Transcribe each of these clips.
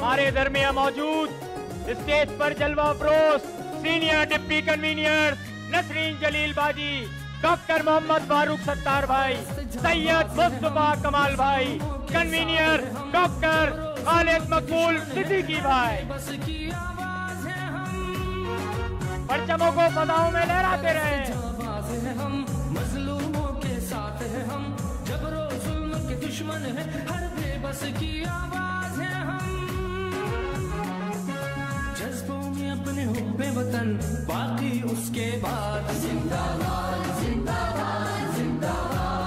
हमारे दरमिया मौजूद स्टेज पर जलवा Afroz, senior deputy convener, Nasreen Jalil बाजी डॉक्टर मोहम्मद फारूक सत्तार भाई, सैयद मुस्तफ़ा कमाल भाई, कन्वीनियर डॉक्टर खालिद मकबूल सिद्दीकी भाई। परचमों को पदाओं में लहराते रहे। हम हम जबरो जुल्म के दुश्मन है, हर बेबस की आवाज़ है हम। जज्बों में अपने हुब्बे वतन बाकी उसके बाद। जिंदाबाद जिंदाबाद जिंदाबाद।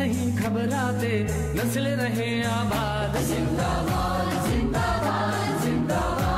नहीं घबराते नस्ल रहे आबाद। जिंदाबाद जिंदाबाद जिंदाबाद।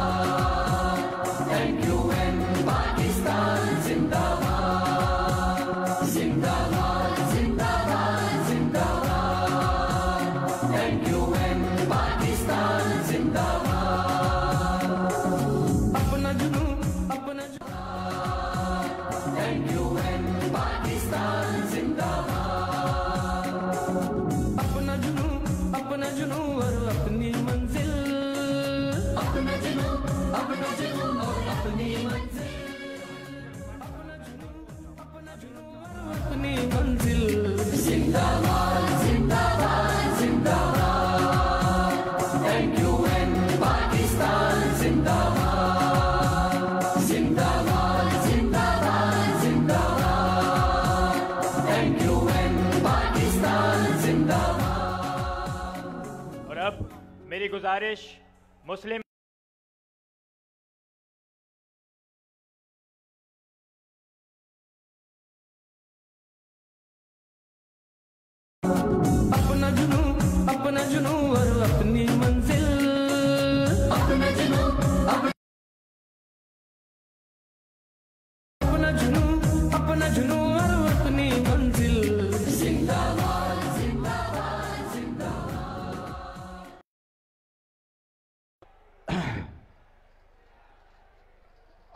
Irish, Muslim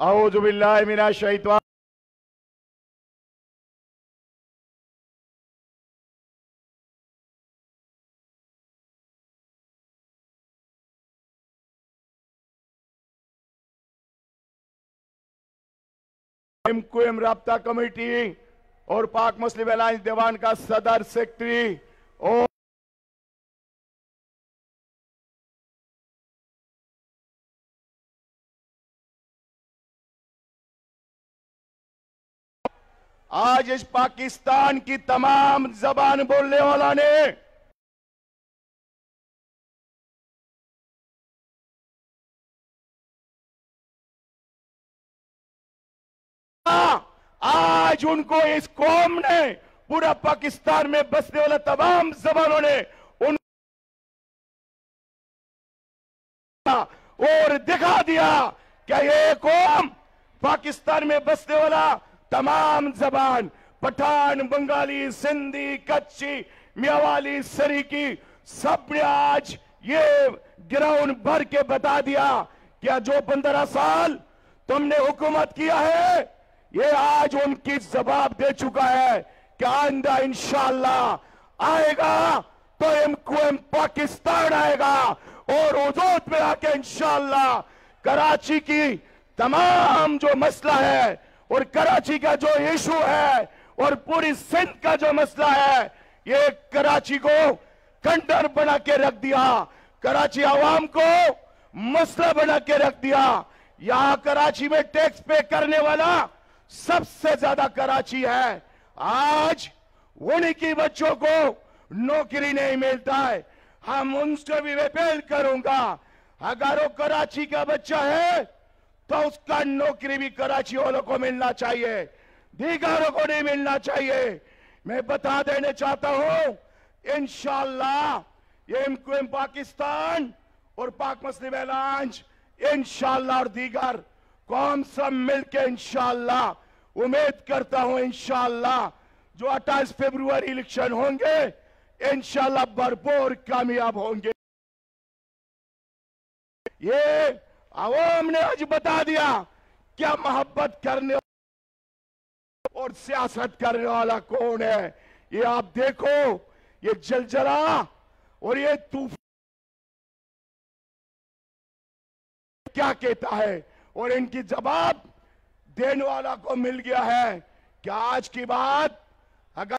आओजुबिल्ला मिना शैतवा एमक्यूएम रबता कमेटी और पाक मुस्लिम अलायंस दीवान का सदर सेक्रेटरी और आज इस पाकिस्तान की तमाम जबान बोलने वाला ने आज उनको इस कौम ने, पूरा पाकिस्तान में बसने वाला तमाम जबानों ने उन और दिखा दिया क्या ये कौम पाकिस्तान में बसने वाला तमाम जबान, पठान, बंगाली, सिंधी, कच्ची, मियावाली सरीकी सबने आज ये ग्राउंड भर के बता दिया क्या जो पंद्रह साल तुमने हुकूमत किया है, ये आज उनकी जवाब दे चुका है कि आइंदा इंशाला आएगा तो एमको एम पाकिस्तान आएगा और उदोद में आके इंशाल्लाह कराची की तमाम जो मसला है और कराची का जो इशू है, और पूरी सिंध का जो मसला है, ये कराची को कंटर बना के रख दिया। कराची आवाम को मसला बना के रख दिया। यहाँ कराची में टैक्स पे करने वाला सबसे ज़्यादा कराची है। आज उन्हीं की बच्चों को नौकरी नहीं मिलता है। हम उनसे भी अपील करूँगा। अगर वो कराची का बच्चा है तो उसका नौकरी भी कराची वालों को मिलना चाहिए, दीगारों को नहीं मिलना चाहिए। मैं बता देने चाहता हूँ एम पाकिस्तान और पाक मसलिम इंशाल्लाह और दीगर, कौम सब मिलके इंशाल्लाह, उम्मीद करता हूँ इंशाल्लाह, जो 28 फरवरी इलेक्शन होंगे इनशाला भरपूर कामयाब होंगे। ये आवाम ने आज बता दिया क्या मोहब्बत करने और सियासत करने वाला कौन है? ये आप देखो, ये जलजला और ये तूफ़ान क्या कहता है? और इनकी जवाब देने वाला को मिल गया है कि आज की बात अगर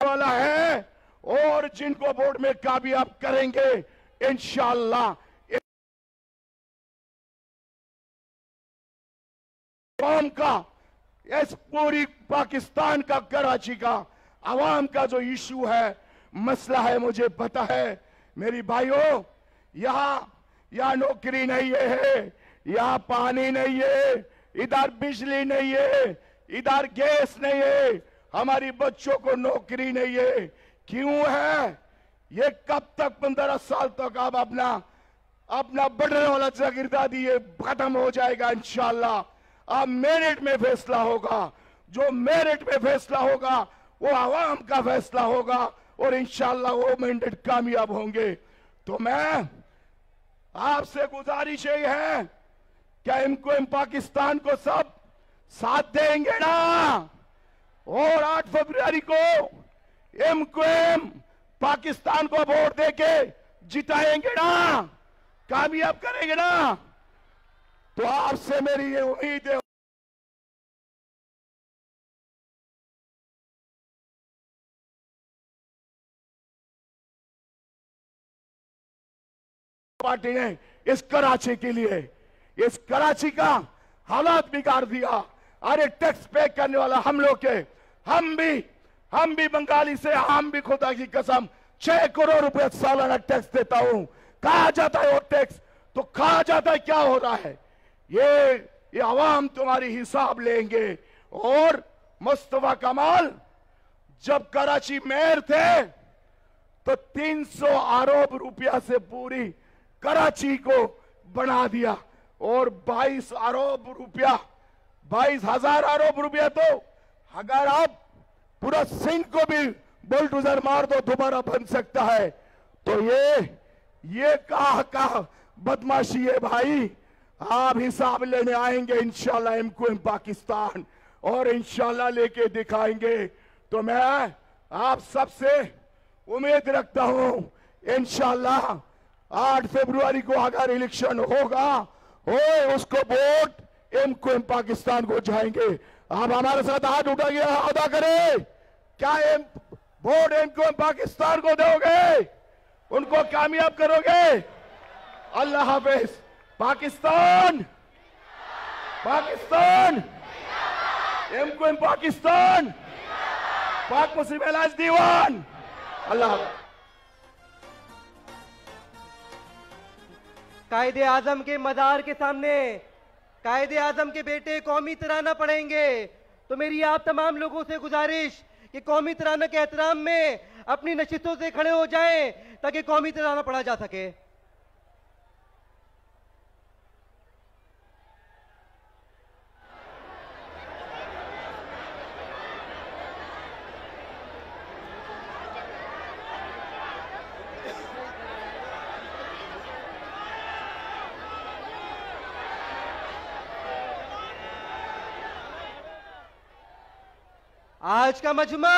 वाला है और जिनको वोट में कामयाब करेंगे इंशाल्लाह कौम का, इस पूरी पाकिस्तान का कराची का, आवाम का जो इशू है, मसला है, मुझे पता है। मेरी भाइयों, यहाँ यहाँ नौकरी नहीं है, यहाँ पानी नहीं है, इधर बिजली नहीं है, इधर गैस नहीं है। हमारी बच्चों को नौकरी नहीं है। क्यों है? ये कब तक पंद्रह साल तक अब अपना अपना बढ़ने वाला जागीरदारी ये खत्म हो जाएगा, इंशाल्लाह। अब मेरिट में फैसला होगा। जो मेरिट में फैसला होगा, वो आवाम का फैसला होगा और इंशाल्लाह वो मैंडेट कामयाब होंगे। तो मैं आपसे गुजारिश यही है क्या इनको इन पाकिस्तान को सब साथ देंगे ना। और 8 फरवरी को इनको एम पाकिस्तान को वोट देके जिताएँगे ना, कामयाब करेंगे ना। तो आपसे मेरी ये उम्मीद है। पार्टी ने इस कराची के लिए, इस कराची का हालात बिगाड़ दिया। अरे टैक्स पे करने वाला हम लोग के, हम भी हम भी बंगाली से, हम भी खुदा की कसम, छह करोड़ रुपए सालाना टैक्स देता हूँ। कहा जाता है वो टैक्स तो कहा जाता है क्या हो रहा है? ये ये आवाम तुम्हारी हिसाब लेंगे। और मुस्तफ़ा कमाल, जब कराची मेयर थे तो 300 अरब रुपया से पूरी कराची को बना दिया। और 22 अरब रुपया, बाईस हज़ार अरब रुपया तो अगर आप पूरा सिंह को भी बुलडोजर मार दो, दोबारा बन सकता है। तो ये ये कहा कहा, बदमाशी है भाई। आप हिसाब लेने आएँगे, इंशाल्लाह एमको एम पाकिस्तान, और इंशाल्लाह लेके दिखाएँगे। तो मैं आप सबसे उम्मीद रखता हूँ, इंशाल्लाह आठ फरवरी को अगर इलेक्शन होगा हो उसको वोट एम पाकिस्तान को जाएँगे। आप हमारे साथ हाथ उठा गया अदा करें। क्या एम वोट एमको एम पाकिस्तान को दोगे? उनको कामयाब करोगे? अल्लाह हाफिज। पाकिस्तान। पाकिस्तान। एम को एम पाकिस्तान। पाक मुस्लिम अलायंस दीवान। अल्लाह। कायदे आज़म के मदार के सामने कायदे आज़म के बेटे कौमी तराना पढ़ेंगे। तो मेरी आप तमाम लोगों से गुजारिश कि कौमी तराना के एहतराम में अपनी नशितों से खड़े हो जाएँ, ताकि कौमी तराना पढ़ा जा सके। आज का मजमा।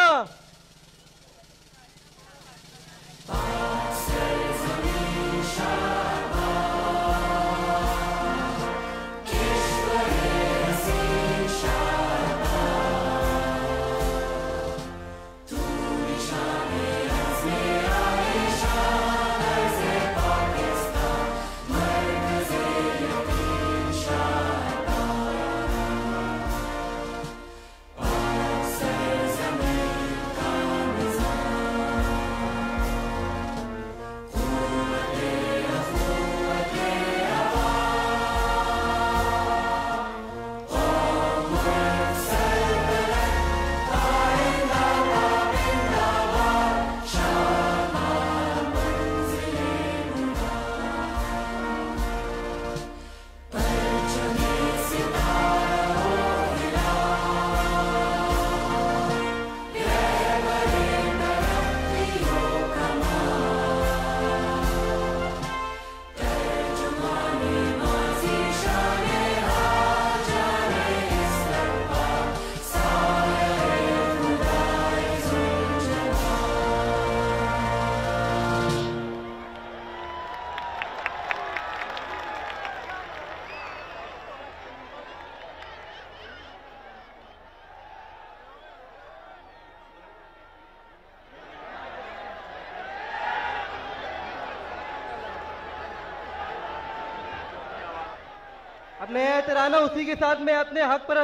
तराना उसी के साथ में अपने हक पर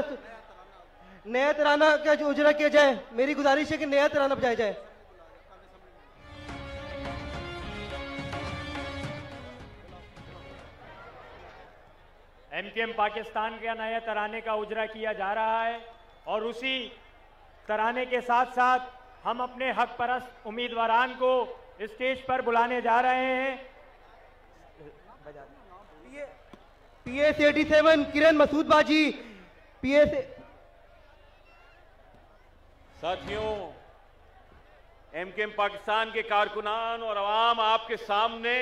नया तराना का जो उजरा किया जाए, मेरी गुजारिश है कि नया तराना बजाया जाए। एमकेएम पाकिस्तान का नया तराने का उजरा किया जा रहा है और उसी तराने के साथ साथ हम अपने हक परस्त उम्मीदवारान को स्टेज पर बुलाने जा रहे हैं। P S eighty seven Kiran Masood बाजी पी एस साथियों एमकेएम पाकिस्तान के कारकुनान और आवाम आपके सामने,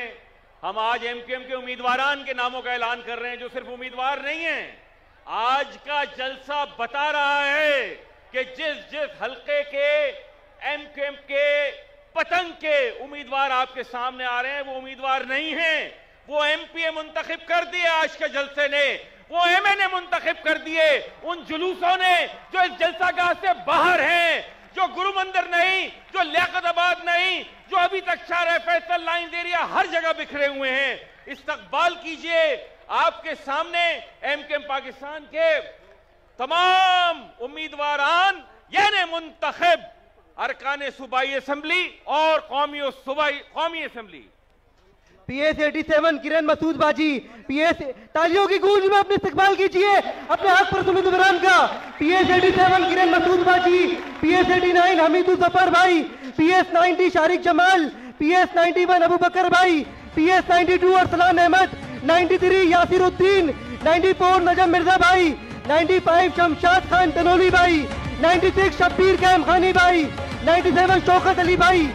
हम आज एमकेएम के उम्मीदवारान के नामों का ऐलान कर रहे हैं, जो सिर्फ़ उम्मीदवार नहीं है। आज का जलसा बता रहा है कि जिस जिस हलके के एमकेएम के पतंग के उम्मीदवार आपके सामने आ रहे हैं, वो उम्मीदवार नहीं हैं। वो एम पी ए मुंतखब कर दिए आज के जलसे ने। वो एम एन ए मुंतखब कर दिए। उन जुलूसों ने जो इस जलसा जलसागाह से बाहर हैं, जो गुरु मंदिर नहीं, जो लियाकताबाद नहीं, जो अभी तक है फैसल लाइन एरिया हर जगह बिखरे हुए हैं। इस्तकबाल कीजिए आपके सामने एमकेएम पाकिस्तान के तमाम उम्मीदवारान, यानी मुंतखब अरकान सूबाई असम्बली और कौमी सूबाई कौमी assembly P S eighty seven Kiran Masood बाजी पी एस तालियों की गूंज में अपने इस्तेमाल कीजिए। अपने हक पर सुमित इमरान का। P S eighty seven Kiran Masood बाजी P S eighty nine Hamidul Zafar भाई. P S ninety Shariq Jamal P S ninety one Abu Bakar भाई. P S ninety two Arsalan Ahmed ninety three Yasir Uddin ninety four Najam Mirza भाई. Ninety five Shamshad Khan Tanoli भाई. Ninety six Shabbir cam खानी भाई. Ninety seven Shaukat Ali भाई.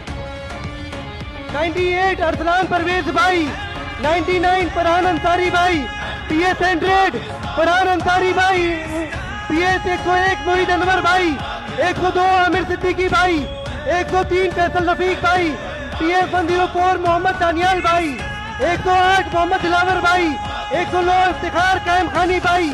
98 अरसलान परवेज भाई 99 फरहान अंसारी भाई P S hundred Farhan Ansari भाई P S एक सौ एक मोहित अनवर भाई, एक सौ दो आमिर सिद्दीकी भाई, एक सौ तीन फैसल रफीक भाई P S one zero four Mohammad Daniyal भाई, एक सौ आठ मोहम्मद दिलावर भाई, एक सौ नौ इफ्तिखार कायम खानी भाई,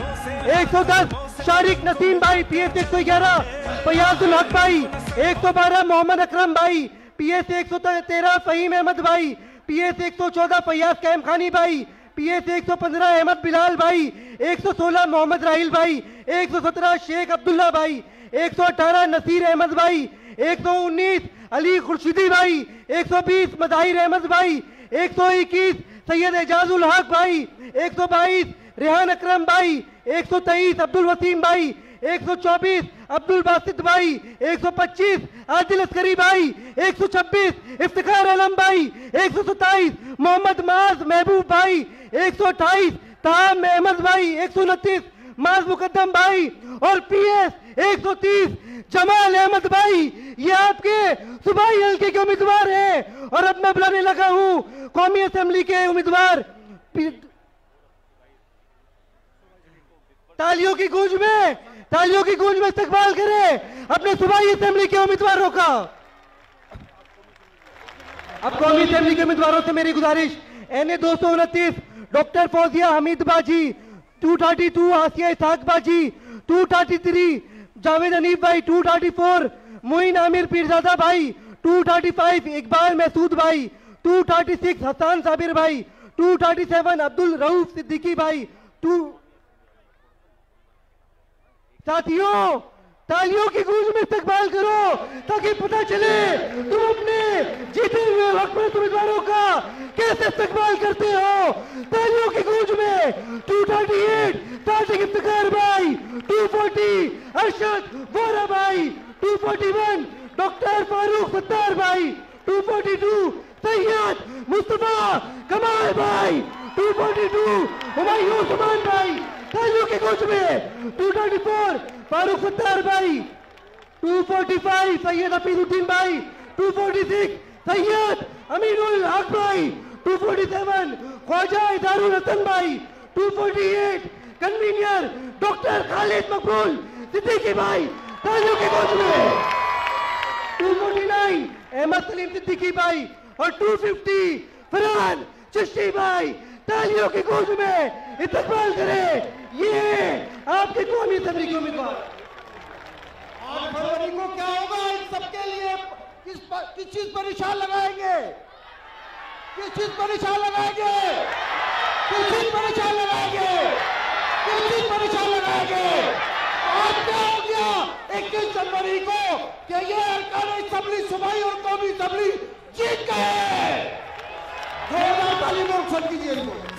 एक सौ दस शारिक नसीम भाई पी एस एक सौ ग्यारह, फयाजुल हक भाई, एक सौ बारह मोहम्मद अकरम भाई पी एस एक सौ तेरह फहीम अहमद भाई पी एस एक सौ चौदह फैयाज कैम खानी भाई पी एस एक सौ पंद्रह अहमद बिलाल भाई 116 मोहम्मद राहिल भाई 117 शेख अब्दुल्ला भाई 118 नसीर अहमद भाई 119 अली खुर्शीदी भाई 120 मजाहिर अहमद भाई 121 सैयद एजाजुल हक भाई 122 रेहान अकरम भाई 123 अब्दुल वसीम भाई 124 अब्दुल बासित भाई 125 आदिल अस्करी भाई 126 इफ्तिखार आलम भाई 127 मोहम्मद माज महबूब भाई 128 ताम अहमद भाई 129 माज मुकद्दम भाई, और पीएस 130 जमाल अहमद भाई। ये आपके सुबाई हल्के के उम्मीदवार हैं। और अब मैं बुलाने लगा हूँ कौमी असेंबली के उम्मीदवार। तालियों की गूंज में तालियों की गूंज में इस्तकबाल करें। अपने सूबाई असेंबली के उम्मीदवारों का। अब कौमी असेंबली के उम्मीदवारों से मेरी गुजारिश, एन ए दो सौ उनतीस, डॉक्टर फौजिया हमीद बाजी, two thirty two Asiya Ishaq बाजी, two thirty three, Javed Anif भाई, two thirty four Moin Amir Pirzada भाई, two thirty five, Iqbal Mehsud भाई, two thirty six, Hasan Sabir भाई, two thirty seven, Abdul Rauf Siddiqui भाई, two साथियों, तालियों की गूंज में इस्तेमाल करो ताकि पता चले तुम अपने जीते हुए वक्त उम्मीदवारों का कैसे इस्तेमाल करते हो। तालियों की गूंज में 238 स्टार्टिंग इफ्तिकार भाई 240 अरशद वोरा भाई 241 डॉक्टर फारूक सत्तार भाई 242 सैयद मुस्तफ़ा कमाल भाई 242 हुमायूं उस्मान भाई। तालियों के कोच में 224 फारूक सत्तार भाई 245 सैयद हफीजुद्दीन भाई 246 सैयद अमीरुल हक भाई 247 ख्वाजा इदारुल हसन भाई 248 कन्वीनियर डॉक्टर खालिद मकबूल, सिद्दीकी भाई तालियों के कोच में। 249 अहमद सलीम सिद्दीकी भाई और 250 फरहान चिश्ती भाई तालियों के गूंज में। इस्तेमाल करें। ये आपके कौमी के उम्मीदवार? आठ फरवरी को क्या होगा इन सबके लिए? किस पर, किस चीज़ पर निशान लगाएँगे? किस चीज़ पर निशान लगाएँगे? किस चीज़ पर निशान लगाएँगे? किस चीज़ पर निशान लगाएँगे? आज क्या हो गया? इक्कीस जनवरी को कि ये अरकान असेंबली सुबाई और कौमी असेंबली जीत गए। जोरदार ताली में उपसर कीजिए इनको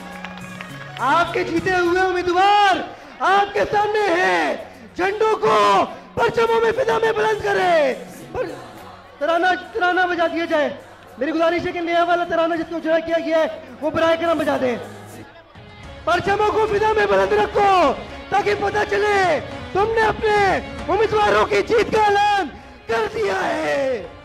आपके जीते हुए उम्मीदवार आपके सामने हैं। झंडों को परचमों में फिजा में बुलंद करें। तराना तराना बजा दिया जाए। मेरी गुजारिश है कि नया वाला तराना जिसको जुड़ा किया गया है, वो बराए करम बजा दें। परचमों को फिजा में बुलंद रखो, ताकि पता चले तुमने अपने उम्मीदवारों की जीत का ऐलान कर दिया है।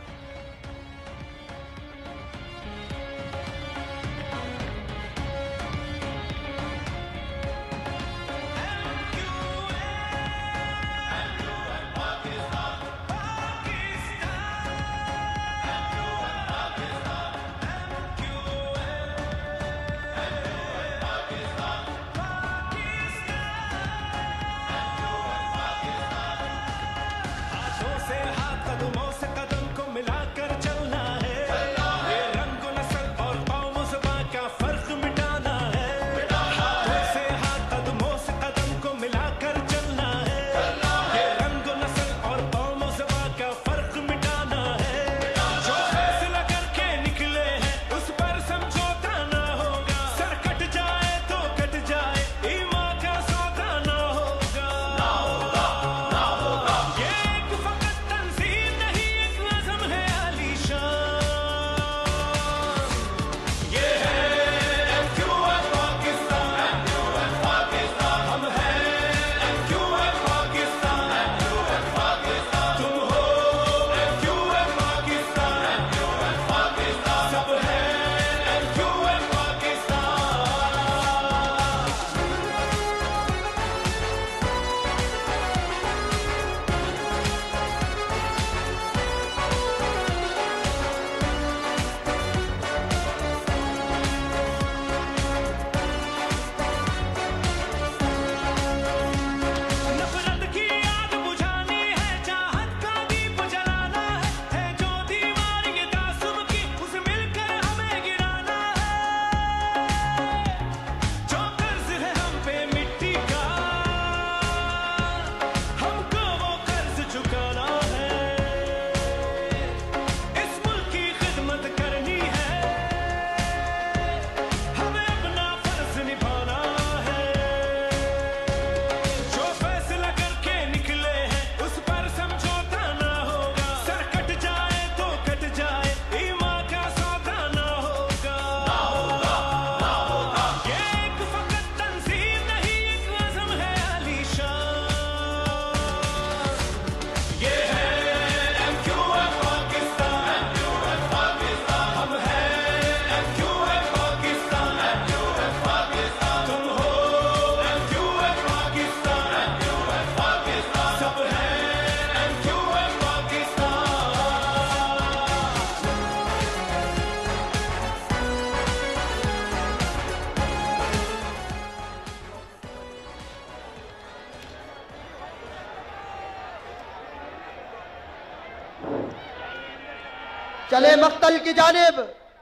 मख्तल की जानिब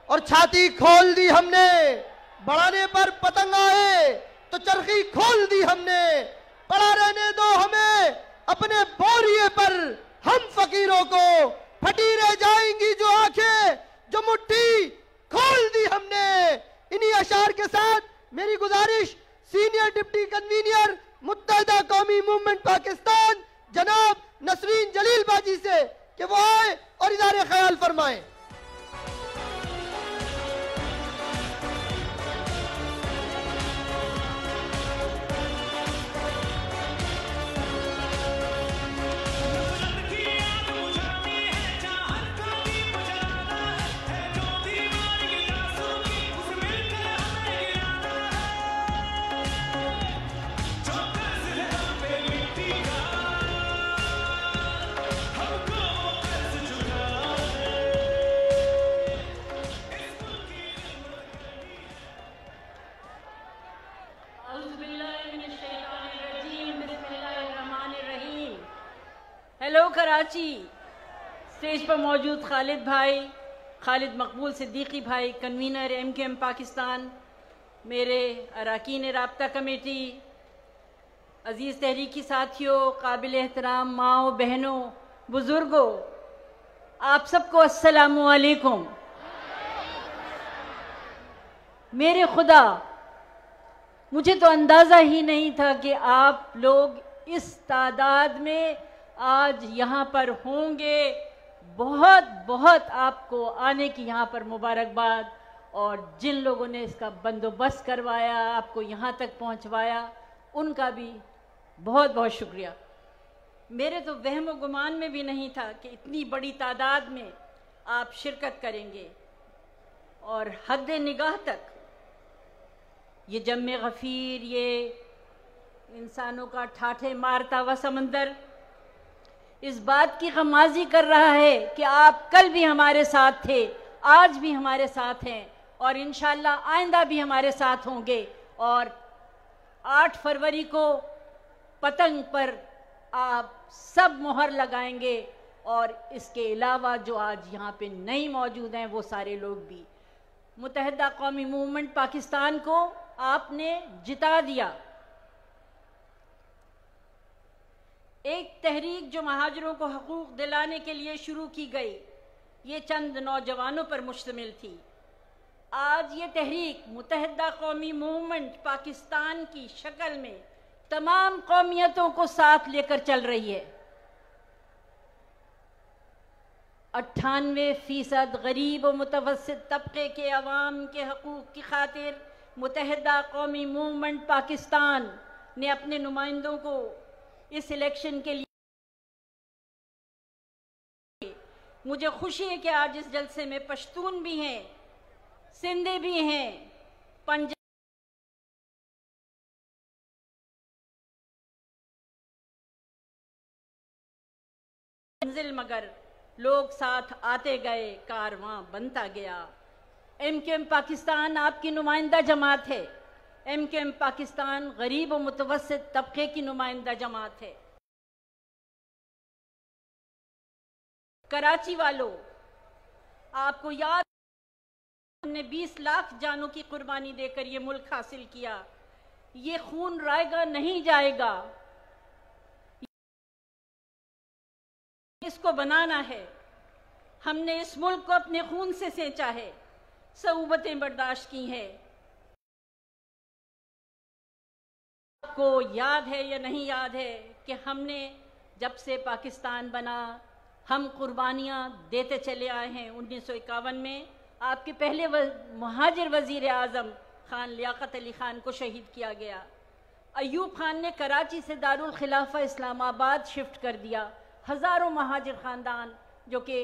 और छाती खोल दी हमने। बढ़ाने पर पतंग आए तो चरखी खोल दी हमने। पड़ा रहने दो हमें, अपने बोरिए पर हम फकीरों को फटी रह जाएँगी जो आँखें, जो मुट्ठी खोल दी हमने। इन्हीं अशार के साथ मेरी गुजारिश, सीनियर डिप्टी कन्वीनियर, मुत्तहदा कौमी मूवमेंट पाकिस्तान, जनाब नसरीन जलील बाजी से, कि वो आए और इदारे ख्याल फरमाएँ। Thank you. Hello Karachi. Stage पर मौजूद खालिद भाई, खालिद मकबूल सिद्दीकी भाई, convener M K M Pakistan, मेरे अरकान रबता कमेटी, अज़ीज़ तहरीकी साथियों, काबिल एहतराम माओ, बहनों, बुज़ुर्गों, आप सबको असलकुम मेरे खुदा, मुझे तो अंदाज़ा ही नहीं था कि आप लोग इस तादाद में आज यहाँ पर होंगे। बहुत बहुत आपको आने की यहाँ पर मुबारकबाद। और जिन लोगों ने इसका बंदोबस्त करवाया, आपको यहाँ तक पहुँचवाया, उनका भी बहुत बहुत शुक्रिया। मेरे तो वहम गुमान में भी नहीं था कि इतनी बड़ी तादाद में आप शिरकत करेंगे। और हद निगाह तक ये जम गफ़ीर, ये इंसानों का ठाठे मारता हुआ समंदर इस बात की खमाजी कर रहा है कि आप कल भी हमारे साथ थे, आज भी हमारे साथ हैं और इन आइंदा भी हमारे साथ होंगे और 8 फरवरी को पतंग पर आप सब मोहर लगाएँगे और इसके अलावा जो आज यहाँ पे नहीं मौजूद हैं वो सारे लोग भी। मुतहदा कौमी मूवमेंट पाकिस्तान को आपने जिता दिया। एक तहरीक जो महाजरों को हकूक दिलाने के लिए शुरू की गई, ये चंद नौजवानों पर मुश्तमिल थी। आज ये तहरीक मुतहदा कौमी मूवमेंट पाकिस्तान की शक्ल में तमाम कौमियतों को साथ लेकर चल रही है। अट्ठानवे फ़ीसद गरीब और मुतवसत तबके के अवाम के हकूक़ की खातिर मुतहदा कौमी मूवमेंट पाकिस्तान ने अपने नुमाइंदों को इस इलेक्शन के लिए। मुझे खुशी है कि आज इस जलसे में पश्तून भी हैं, सिंधे भी हैं, पंजाब मंजिल मगर लोग साथ आते गए, कारवां बनता गया। एम पाकिस्तान आपकी नुमाइंदा जमात है। एम के एम पाकिस्तान गरीब और मुतवसत तबके की नुमाइंदा जमात है। कराची वालों, आपको याद हमने 20 लाख जानों की कुर्बानी देकर ये मुल्क हासिल किया। ये खून रायगा नहीं जाएगा। इसको बनाना है। हमने इस मुल्क को अपने खून से सेंचा है। सऊबतें बर्दाश्त की हैं। आपको याद है या नहीं याद है कि हमने जब से पाकिस्तान बना, हम कुर्बानियाँ देते चले आए हैं उन्नीस में। आपके पहले महाजिर वज़ीर आज़म खान, लियाकत अली ख़ान को शहीद किया गया। अयूब खान ने कराची से दारुल खिलाफा इस्लामाबाद शिफ्ट कर दिया। हज़ारों महाजिर ख़ानदान जो कि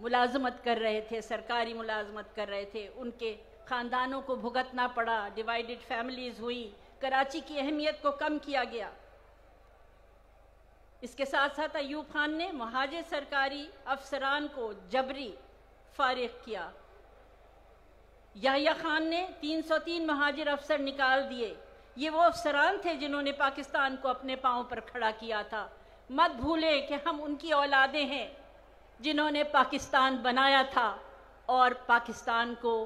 मुलाजमत कर रहे थे, सरकारी मुलाजमत कर रहे थे, उनके ख़ानदानों को भुगतना पड़ा, डिवाइडेड फैमिलीज़ हुई। कराची की अहमियत को कम किया गया। इसके साथ साथ अयूब खान ने महाजिर सरकारी अफसरान को जबरी फारिग किया। याहिया खान ने 303 महाजिर अफसर निकाल दिए। ये वो अफसरान थे जिन्होंने पाकिस्तान को अपने पाँव पर खड़ा किया था। मत भूलें कि हम उनकी औलादे हैं, जिन्होंने पाकिस्तान बनाया था और पाकिस्तान को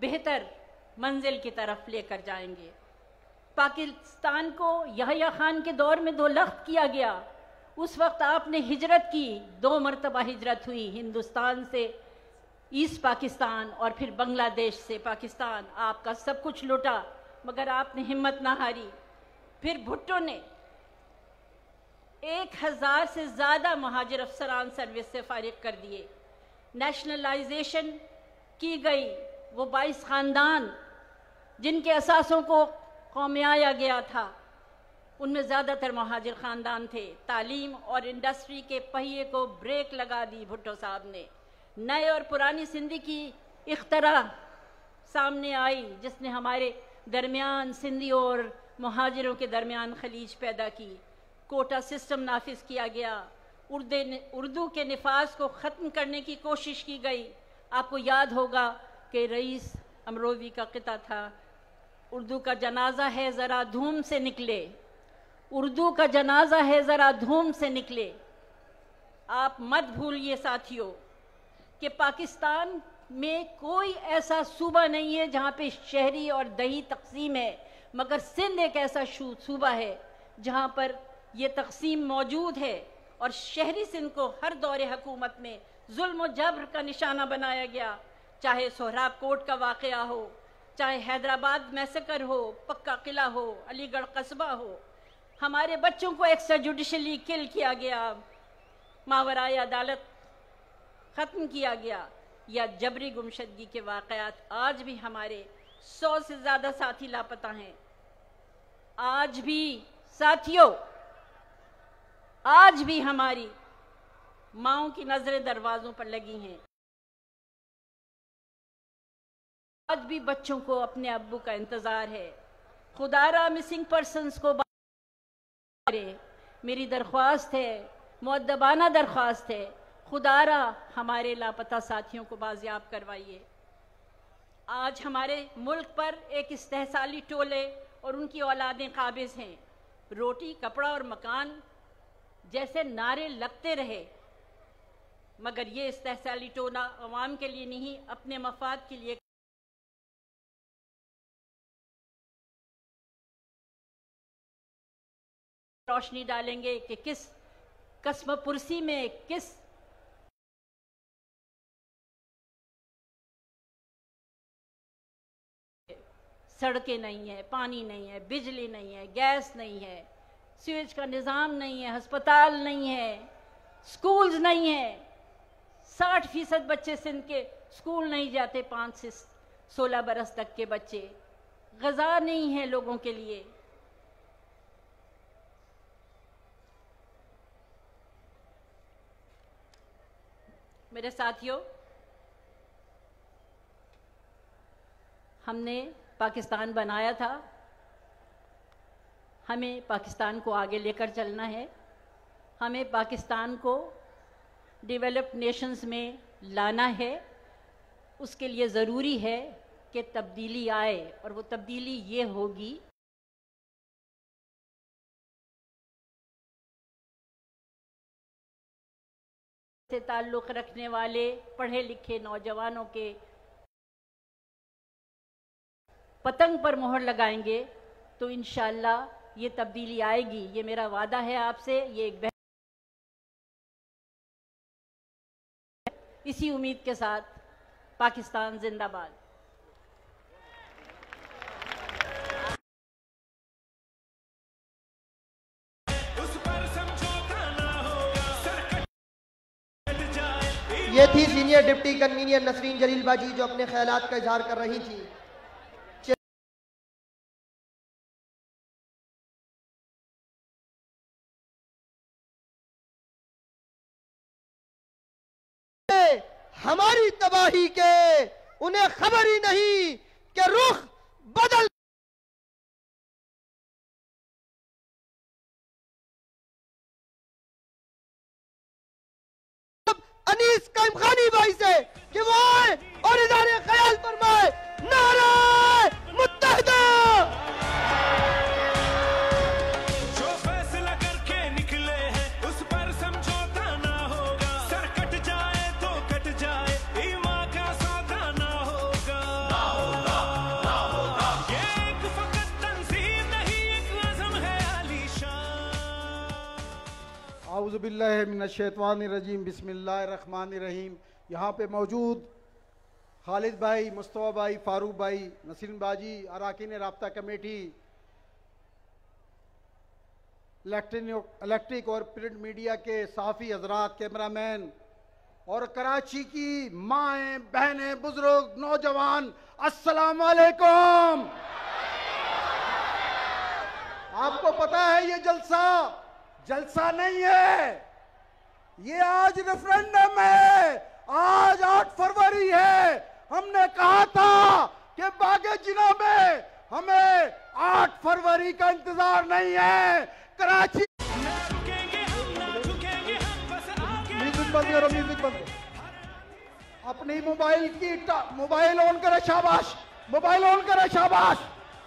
बेहतर मंजिल की तरफ़ लेकर जाएँगे। पाकिस्तान को यहया खान के दौर में दो लख्त किया गया। उस वक्त आपने हिजरत की। दो मरतबा हिजरत हुई, हिंदुस्तान से ईस्ट पाकिस्तान और फिर बांग्लादेश से पाकिस्तान। आपका सब कुछ लुटा, मगर आपने हिम्मत ना हारी। फिर भुट्टो ने एक हज़ार से ज़्यादा महाजर अफसरान सर्विस से फारिग कर दिए। नेशनलाइजेशन की गई वो बाईस खानदान, जिनके असासों को कौमियाया गया था। उनमें ज़्यादातर महाजिर ख़ानदान थे। तालीम और इंडस्ट्री के पहिए को ब्रेक लगा दी भुट्टो साहब ने। नए और पुरानी सिंधी की इख्तरा सामने आई, जिसने हमारे दरमियान सिंधी और महाजिरों के दरमियान खलीज पैदा की। कोटा सिस्टम नाफिज किया गया। उर्दे उर्दू के नफाज को ख़त्म करने की कोशिश की गई। आपको याद होगा कि रईस अमरोवी का किता था उर्दू का जनाजा है, ज़रा धूम से निकले। उर्दू का जनाजा है, ज़रा धूम से निकले। आप मत भूलिए साथियों कि पाकिस्तान में कोई ऐसा सूबा नहीं है जहाँ पे शहरी और दही तकसीम है, मगर सिंध एक ऐसा सूबा है जहाँ पर ये तकसीम मौजूद है और शहरी सिंध को हर दौरे हकूमत में जुल्म जबर का निशाना बनाया गया, चाहे सोहराब कोट का वाक़ हो चाहे हैदराबाद मैसेकर हो, पक्का किला हो, अलीगढ़ कस्बा हो, हमारे बच्चों को एक्स्ट्रा जुडिशली किल किया गया, मावराई अदालत ख़त्म किया गया, या जबरी गुमशदगी के वाक़ात आज भी हमारे सौ से ज़्यादा साथी लापता हैं। आज भी, साथियों, आज भी हमारी माओ की नज़रें दरवाज़ों पर लगी हैं। आज भी बच्चों को अपने अब्बू का इंतज़ार है। खुदारा मिसिंग पर्सनस को मेरी दरख्वास्त है मुद्दबाना दरख्वास्त है। खुदारा हमारे लापता साथियों को बाजियाब करवाइए। आज हमारे मुल्क पर एक इस्तेसाली टोले और उनकी औलादें काबिज हैं। रोटी, कपड़ा और मकान जैसे नारे लगते रहे। मगर ये इस्तेसाली टोला अवाम के लिए नहीं, अपने मफाद के लिए रोशनी डालेंगे कि किस कस्म पुरसी में किस सड़कें नहीं है, पानी नहीं है, बिजली नहीं है, गैस नहीं है सीवेज का निज़ाम नहीं है, अस्पताल नहीं है स्कूल्स नहीं है। साठ फ़ीसद बच्चे सिंध के स्कूल नहीं जाते, पाँच से सोलह बरस तक के बच्चे। गज़ा नहीं है लोगों के लिए। मेरे साथियों, हमने पाकिस्तान बनाया था। हमें पाकिस्तान को आगे लेकर चलना है। हमें पाकिस्तान को डेवलप्ड नेशंस में लाना है। उसके लिए ज़रूरी है कि तब्दीली आए और वो तब्दीली ये होगी से ताल्लुक़ रखने वाले पढ़े लिखे नौजवानों के पतंग पर मोहर लगाएँगे तो इन ये तब्दीली आएगी। ये मेरा वादा है आपसे, ये एक इसी उम्मीद के साथ पाकिस्तान जिंदाबाद। डिप्टी कन्वीनियर नसरीन जलील बाजी जो अपने ख्याल का इजहार कर रही थी। हमारी तबाही के, उन्हें खबर ही नहीं कि रुख बदल अनीस काइम खानी भाई से कि वो आए और इधारे ख्याल फरमाए। नारा! आउज़बिल्लिमिनशैतवानरजीम बिस्मिल्लाहिर्रहमानिर्रहीम यहाँ पे मौजूद खालिद भाई, मुस्तफ़ा भाई, फारूक भाई नसीम बाजी, अरकान रबता कमेटी इलेक्ट्रिक और प्रिंट मीडिया के साफ़ी हजरात, कैमरामैन और कराची की माएँ, बहनें, बुज़ुर्ग, नौजवान अस्सलाम वालेकुम आपको पता है ये जलसा जलसा नहीं है। ये आज रेफरेंडम है। आज आठ फरवरी है। हमने कहा था कि बागे जिला में हमें आठ फरवरी का इंतज़ार नहीं है। कराची म्यूज़िक बंद करो म्यूज़िक बंद करो। अपनी मोबाइल की मोबाइल ऑन करे शाबाश। मोबाइल ऑन करे शाबाश।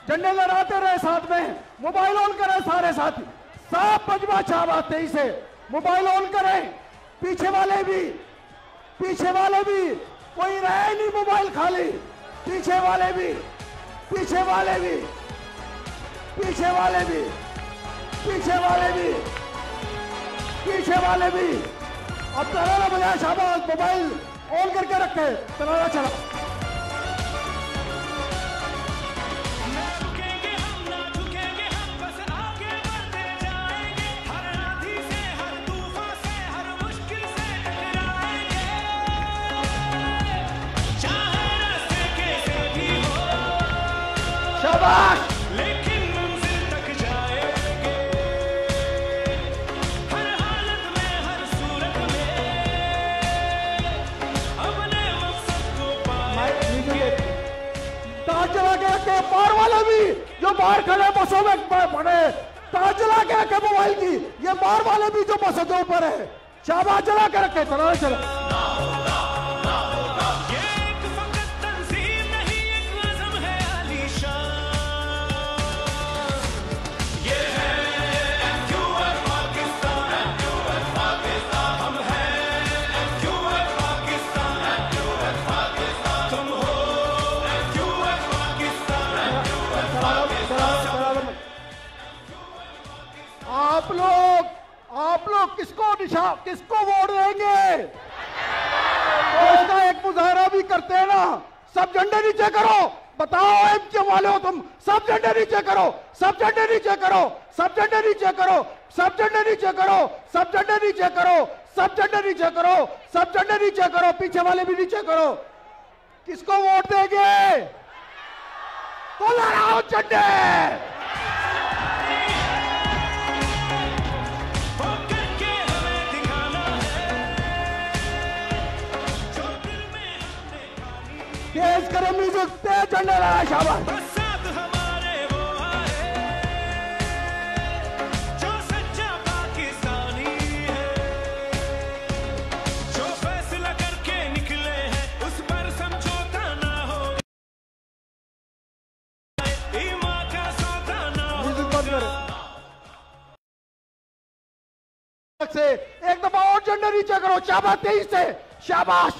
झंडे लहराते रहे साथ में। मोबाइल ऑन करे सारे साथी। सब बजवा शाबाश तेईस से। मोबाइल ऑन करें। पीछे वाले भी, पीछे वाले भी, कोई रहे नहीं मोबाइल खाली। पीछे वाले भी, पीछे वाले भी, पीछे वाले भी, पीछे वाले भी, पीछे वाले भी। अब तरारा बजाय शाबाश, मोबाइल ऑन करके रखे। तरारा चला। शाबाश। लेकिन मंजिल तक जाएँगे। हर हालत में हर सूरत में अपने मकसद को पाएँगे। जला के रखे बाहर वाले भी जो बाहर खड़े बसों में पड़े ताज जला के रखे मोबाइल की ये बाहर वाले भी जो बसों के ऊपर है। शाबाश जला के रखे चला चला लोग किसको निशा, किसको वोट देंगे? इसका एक मुजाहरा भी करते हैं ना, सब झंडे नीचे करो। बताओ एम के वाले हो तुम, सब झंडे नीचे करो, सब झंडे नीचे करो, सब झंडे नीचे करो, सब झंडे नीचे करो, सब झंडे नीचे करो, सब झंडे नीचे करो, सब झंडे नीचे करो, पीछे वाले भी नीचे करो। किसको वोट देंगे? तो लड़ाओ झंडे। ना हो म्यूज़िक बंद करो। से एक दफ़ा और झंडे नीचे करो शाबाश तेईस से शाबाश।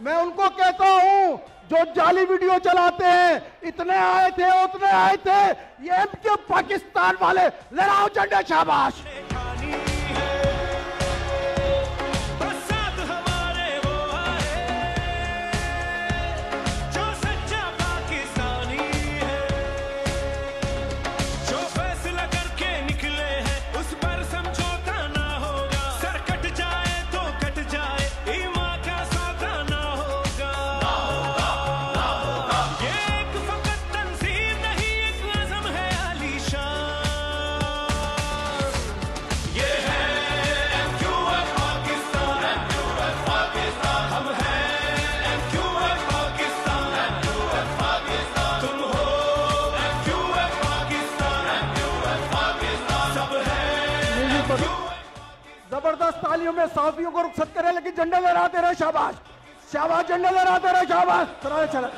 मैं उनको कहता हूँ, जो जाली वीडियो चलाते हैं, इतने आए थे, उतने आए थे, ये पाकिस्तान वाले, लड़ाओ झंडे शाबाश। झंडे लहराते रहे शाबाश। शाबाश झंडा लहराते रहे शाबाश। चला।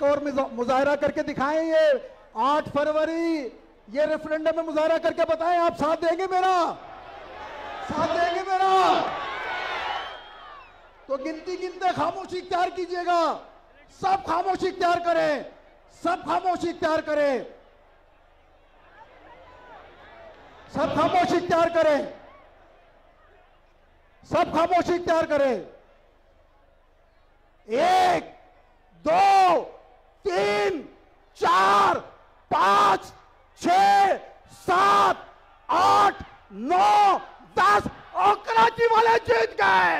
एक और मुजाहरा करके दिखाएँ ये। आठ फरवरी, ये रेफरेंडम में मुजाहरा करके बताएँ, आप साथ देंगे मेरा? साथ देंगे मेरा? तो गिनती गिनते खामोशी इख्तियार कीजिएगा। सब खामोशी इख्तियार करें। सब खामोशी इख्तियार करें। सब खामोशी इख्तियार करें। सब खामोशी इख्तियार करें। एक, दो तीन चार पाँच छ सात आठ नौ दस और कराची वाले जीत गए।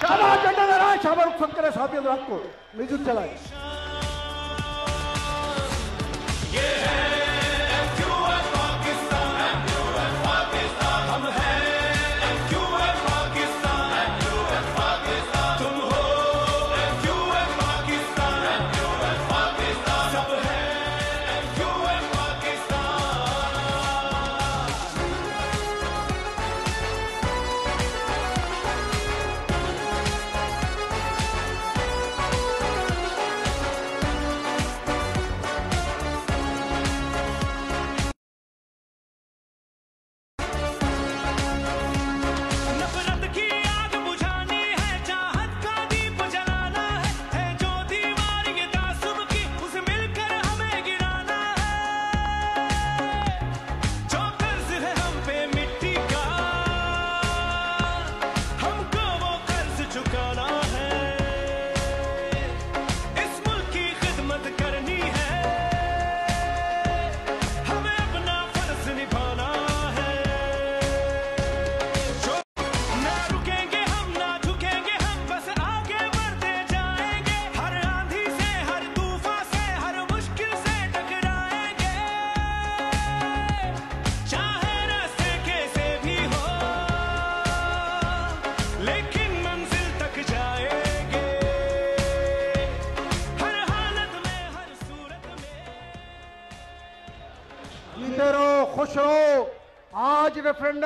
शाबाश झंडा लहराए शाबाश रुख करे साथियों रात को म्यूज़िक चलाए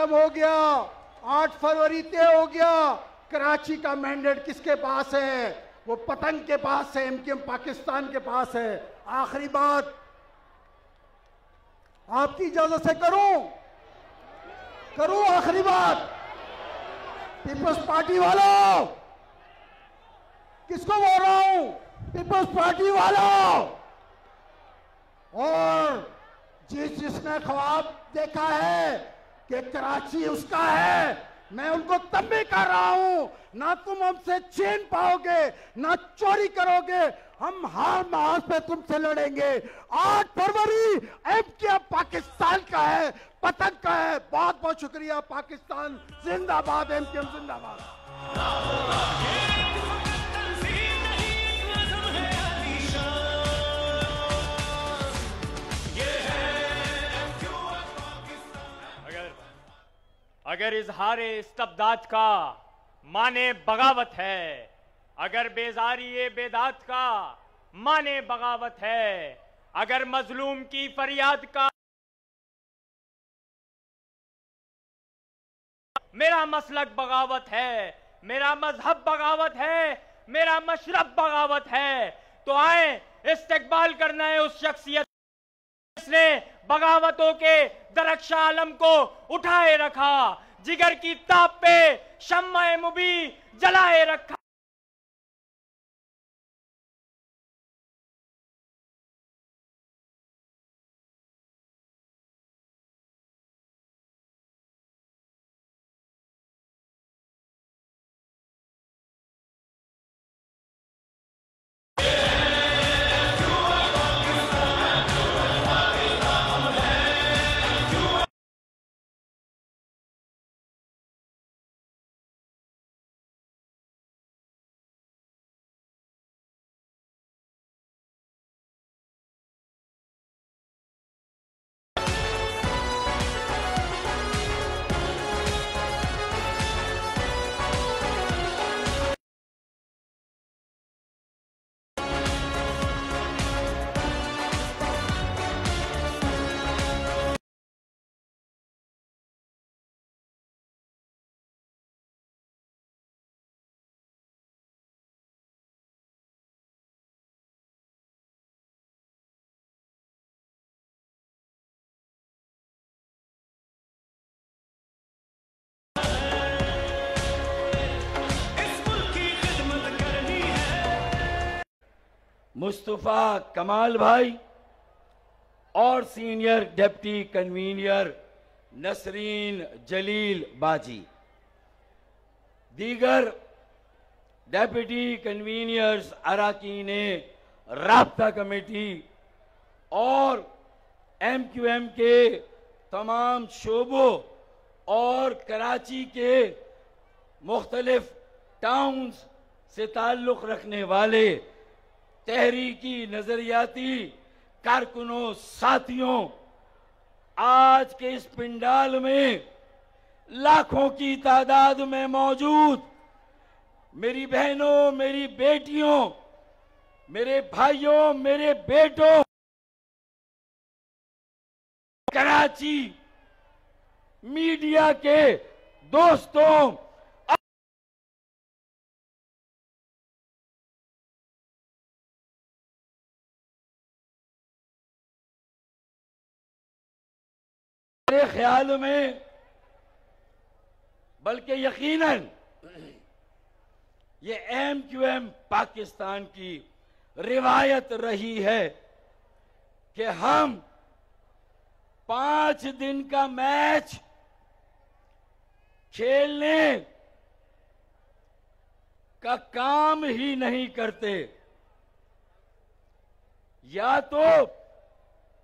रेफरेंडम हो गया। आठ फरवरी तय हो गया। कराची का मैंडेट किसके पास है? वो पतंग के पास है एमकेएम पाकिस्तान के पास है। आखिरी बात, आपकी इजाज़त से करूँ? करूँ आखिरी बात? पीपल्स पार्टी वालों! किसको बोल रहा हूँ? पीपल्स पार्टी वालों! और जिस जिसने ख्वाब देखा है कि कराची उसका है। मैं उनको तब भी कर रहा हूँ। ना तुम हमसे छीन पाओगे, ना चोरी करोगे। हम हार मास पे तुमसे लड़ेंगे। आठ फरवरी एम के पाकिस्तान का है पतंग का है। बहुत बहुत शुक्रिया, पाकिस्तान जिंदाबाद एम जिंदाबाद। अगर इजहार इस्तबदाद का माने बगावत है, अगर बेजारी बेदात का माने बगावत है, अगर मजलूम की फरियाद का मेरा मसलक बगावत है, मेरा मज़हब बगावत है, मेरा मशरब बगावत है तो आए इस्तेकबाल करना है उस शख्सियत इसने बगावतों के दरक्षा आलम को उठाए रखा, जिगर की ताप पे शम्मा मुबी जलाए रखा। मुस्तफ़ा कमाल भाई और senior deputy convener Nasreen Jalil बाजी। दीगर डेप्यूटी कन्वीनियर्स अराकीन राबता कमेटी और एमक्यूएम के तमाम शोबों और कराची के मुख्तलिफ़ टाउन्स से ताल्लुक़ रखने वाले तहरीकी नजरियाती कारकुनों साथियों, आज के इस पिंडाल में लाखों की तादाद में मौजूद मेरी बहनों, मेरी बेटियों, मेरे भाइयों, मेरे बेटों, कराची मीडिया के दोस्तों ख्याल में, बल्कि यकीनन, ये एम क्यू एम पाकिस्तान की रिवायत रही है कि हम पाँच दिन का मैच खेलने का काम ही नहीं करते। या तो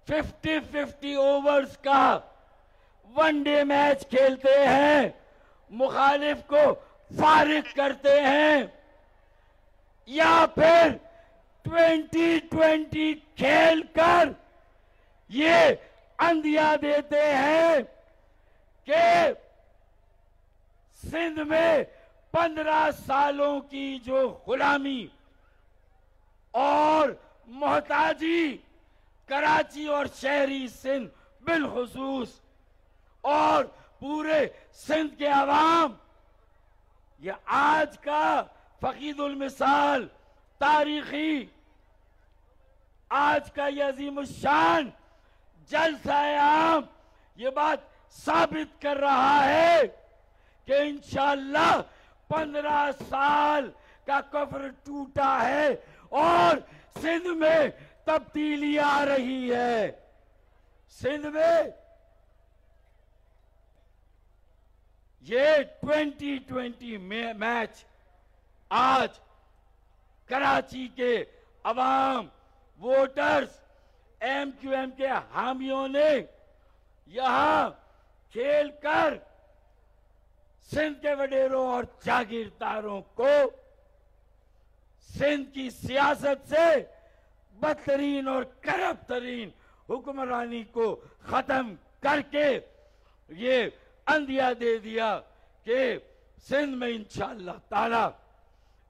50-50 ओवर्स का वनडे मैच खेलते हैं। मुखालिफ को फारिग करते हैं। या फिर 2020 खेलकर ये अंधिया देते हैं कि सिंध में पंद्रह सालों की जो गुलामी और मोहताजी, कराची और शहरी सिंध बिलखसूस और पूरे सिंध के आवाम। ये आज का फकीदुल मिसाल, तारीखी, आज का ये अजीम शान जलसा आम ये बात साबित कर रहा है कि इंशाल्लाह पंद्रह साल का कफर टूटा है और सिंध में तब्दीली आ रही है। सिंध में ये 2020 मैच आज कराची के अवाम वोटर्स एमक्यूएम के हामियों ने यहाँ खेलकर सिंध के वडेरों और जागीरदारों को सिंध की सियासत से बदतरीन और करप्ट तरीन हुक्मरानी को खत्म करके ये अंदिया दे दिया कि सिंध में इंशाल्लाह ताला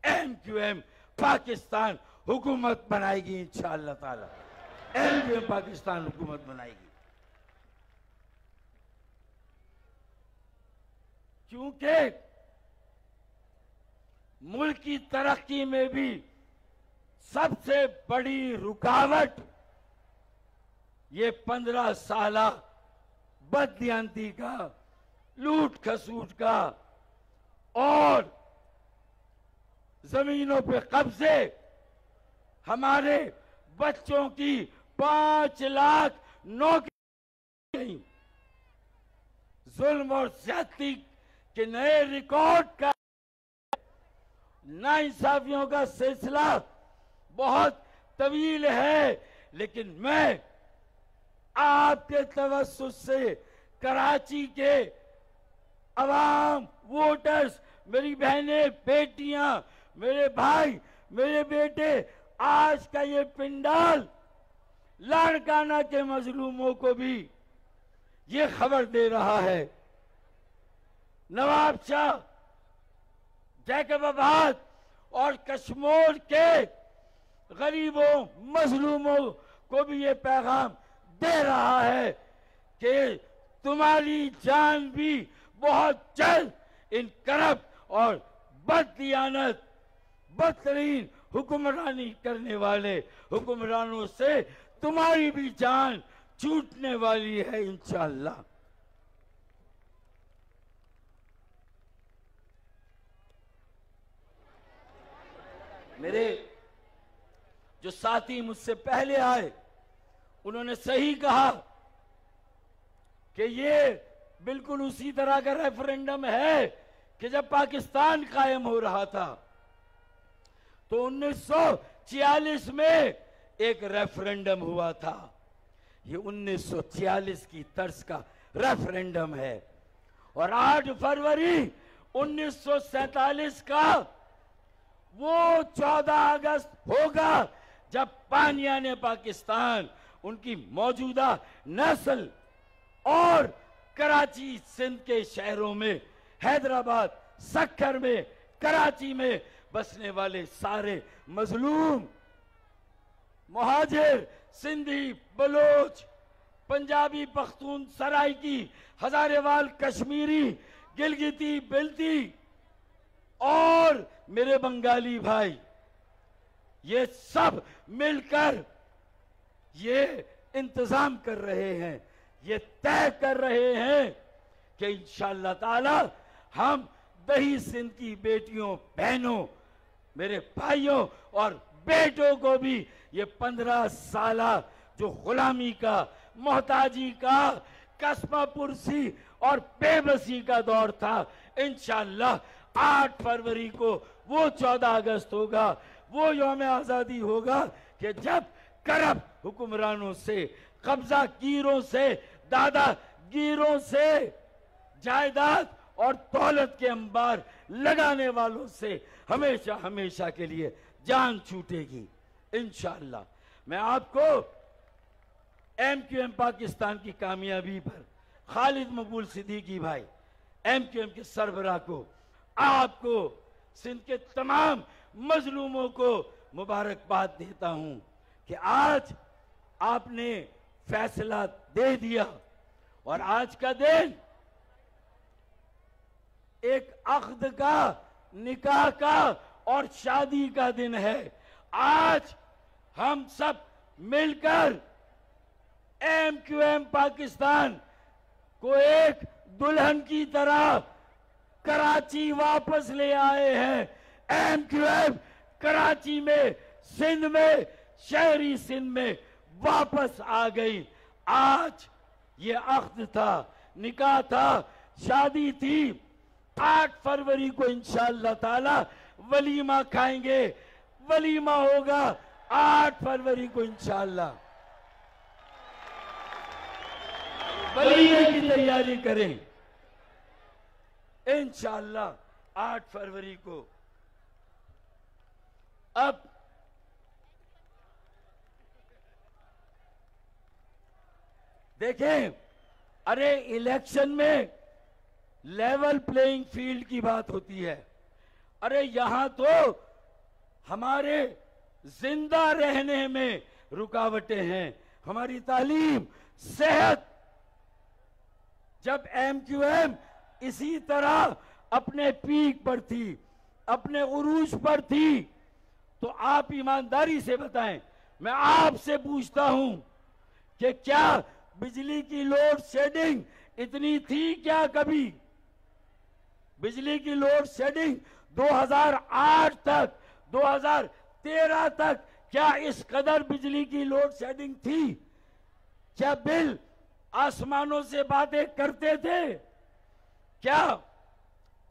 एम क्यू एम पाकिस्तान हुकूमत बनाएगी, इंशाल्लाह ताला। एम क्यू एम पाकिस्तान हुकूमत बनाएगी। क्योंकि मुल्क की तरक्की में भी सबसे बड़ी रुकावट ये पंद्रह साल बदयांती का लूट खसूट का और जमीनों पे कब्जे। हमारे बच्चों की पाँच लाख नौकरी जुल्म और ज्यादती के नए रिकॉर्ड का नाइंसाफियों का सिलसिला बहुत तवील है, लेकिन मैं आपके तवसुस से कराची के अवाम वोटर्स मेरी बहनें, बेटियाँ, मेरे भाई, मेरे बेटे, आज का ये पिंडाल लाड़काना के मजलूमों को भी ये खबर दे रहा है। नवाब शाह, जैकबाबाद और कश्मीर के गरीबों, मजलूमों को भी ये पैगाम दे रहा है कि तुम्हारी जान भी बहुत जल्द इन करप्ट और बददियानत बदतरीन हुक्मरानी करने वाले हुक्मरानों से तुम्हारी भी जान छूटने वाली है, इंशाल्लाह। मेरे जो साथी मुझसे पहले आए, उन्होंने सही कहा कि ये बिल्कुल उसी तरह का रेफरेंडम है कि जब पाकिस्तान कायम हो रहा था तो 1946 में एक रेफरेंडम हुआ था। ये 1946 की तर्ज का रेफरेंडम है। और 8 फरवरी 1947 का वो 14 अगस्त होगा, जब पानिया ने पाकिस्तान उनकी मौजूदा नस्ल और कराची, सिंध के शहरों में, हैदराबाद सक्खर में, कराची में बसने वाले सारे मजलूम मुहाजिर, सिंधी, बलोच, पंजाबी पख्तून सराइकी हजारेवाल कश्मीरी, गिलगिती बिलती, और मेरे बंगाली भाई, ये सब मिलकर ये इंतज़ाम कर रहे हैं। ये तय कर रहे हैं कि इंशाल्लाह ताला हम दही सिंध की बेटियों, बहनों, मेरे भाइयों और बेटों को भी ये पंद्रह साल जो गुलामी का, मोहताजी का, कस्बा पुरसी और बेबसी का दौर था, इंशाल्लाह आठ फरवरी को वो चौदह अगस्त होगा, वो योम आज़ादी होगा कि जब करप हुक्मरानों से, कब्जा कीरों से दादा गिरों से, जायदाद और दौलत के अंबार लगाने वालों से हमेशा हमेशा के लिए जान छूटेगी, इंशाल्लाह। मैं आपको एम क्यू एम पाकिस्तान की कामयाबी पर, खालिद मकबूल सिद्दीकी भाई एम क्यू एम के सरबराह को, आपको, सिंध के तमाम मजलूमों को मुबारकबाद देता हूँ कि आज आपने फैसला दे दिया। और आज का दिन एक अख्द का, निकाह का और शादी का दिन है। आज हम सब मिलकर एम क्यू एम पाकिस्तान को एक दुल्हन की तरह कराची वापस ले आए हैं। एम क्यू एम कराची में, सिंध में, शहरी सिंध में। वापस आ गई। आज ये अख्द था, निकाह था, शादी थी। आठ फरवरी को इंशाल्लाह ताला वलीमा खाएँगे। वलीमा होगा आठ फरवरी को इंशाल्लाह वलीमे की तैयारी करें। इंशाल्लाह आठ फरवरी को। अब देखें, अरे इलेक्शन में लेवल प्लेइंग फ़ील्ड की बात होती है। अरे यहाँ तो हमारे ज़िंदा रहने में रुकावटें हैं। हमारी तालीम, सेहत, जब एम क्यू एम इसी तरह अपने पीक पर थी, अपने उरूज पर थी तो आप ईमानदारी से बताएँ, मैं आपसे पूछता हूँ कि क्या बिजली की लोड शेडिंग इतनी थी क्या कभी? बिजली की लोड शेडिंग 2008 तक 2013 तक क्या इस कदर बिजली की लोड शेडिंग थी? क्या बिल आसमानों से बातें करते थे? क्या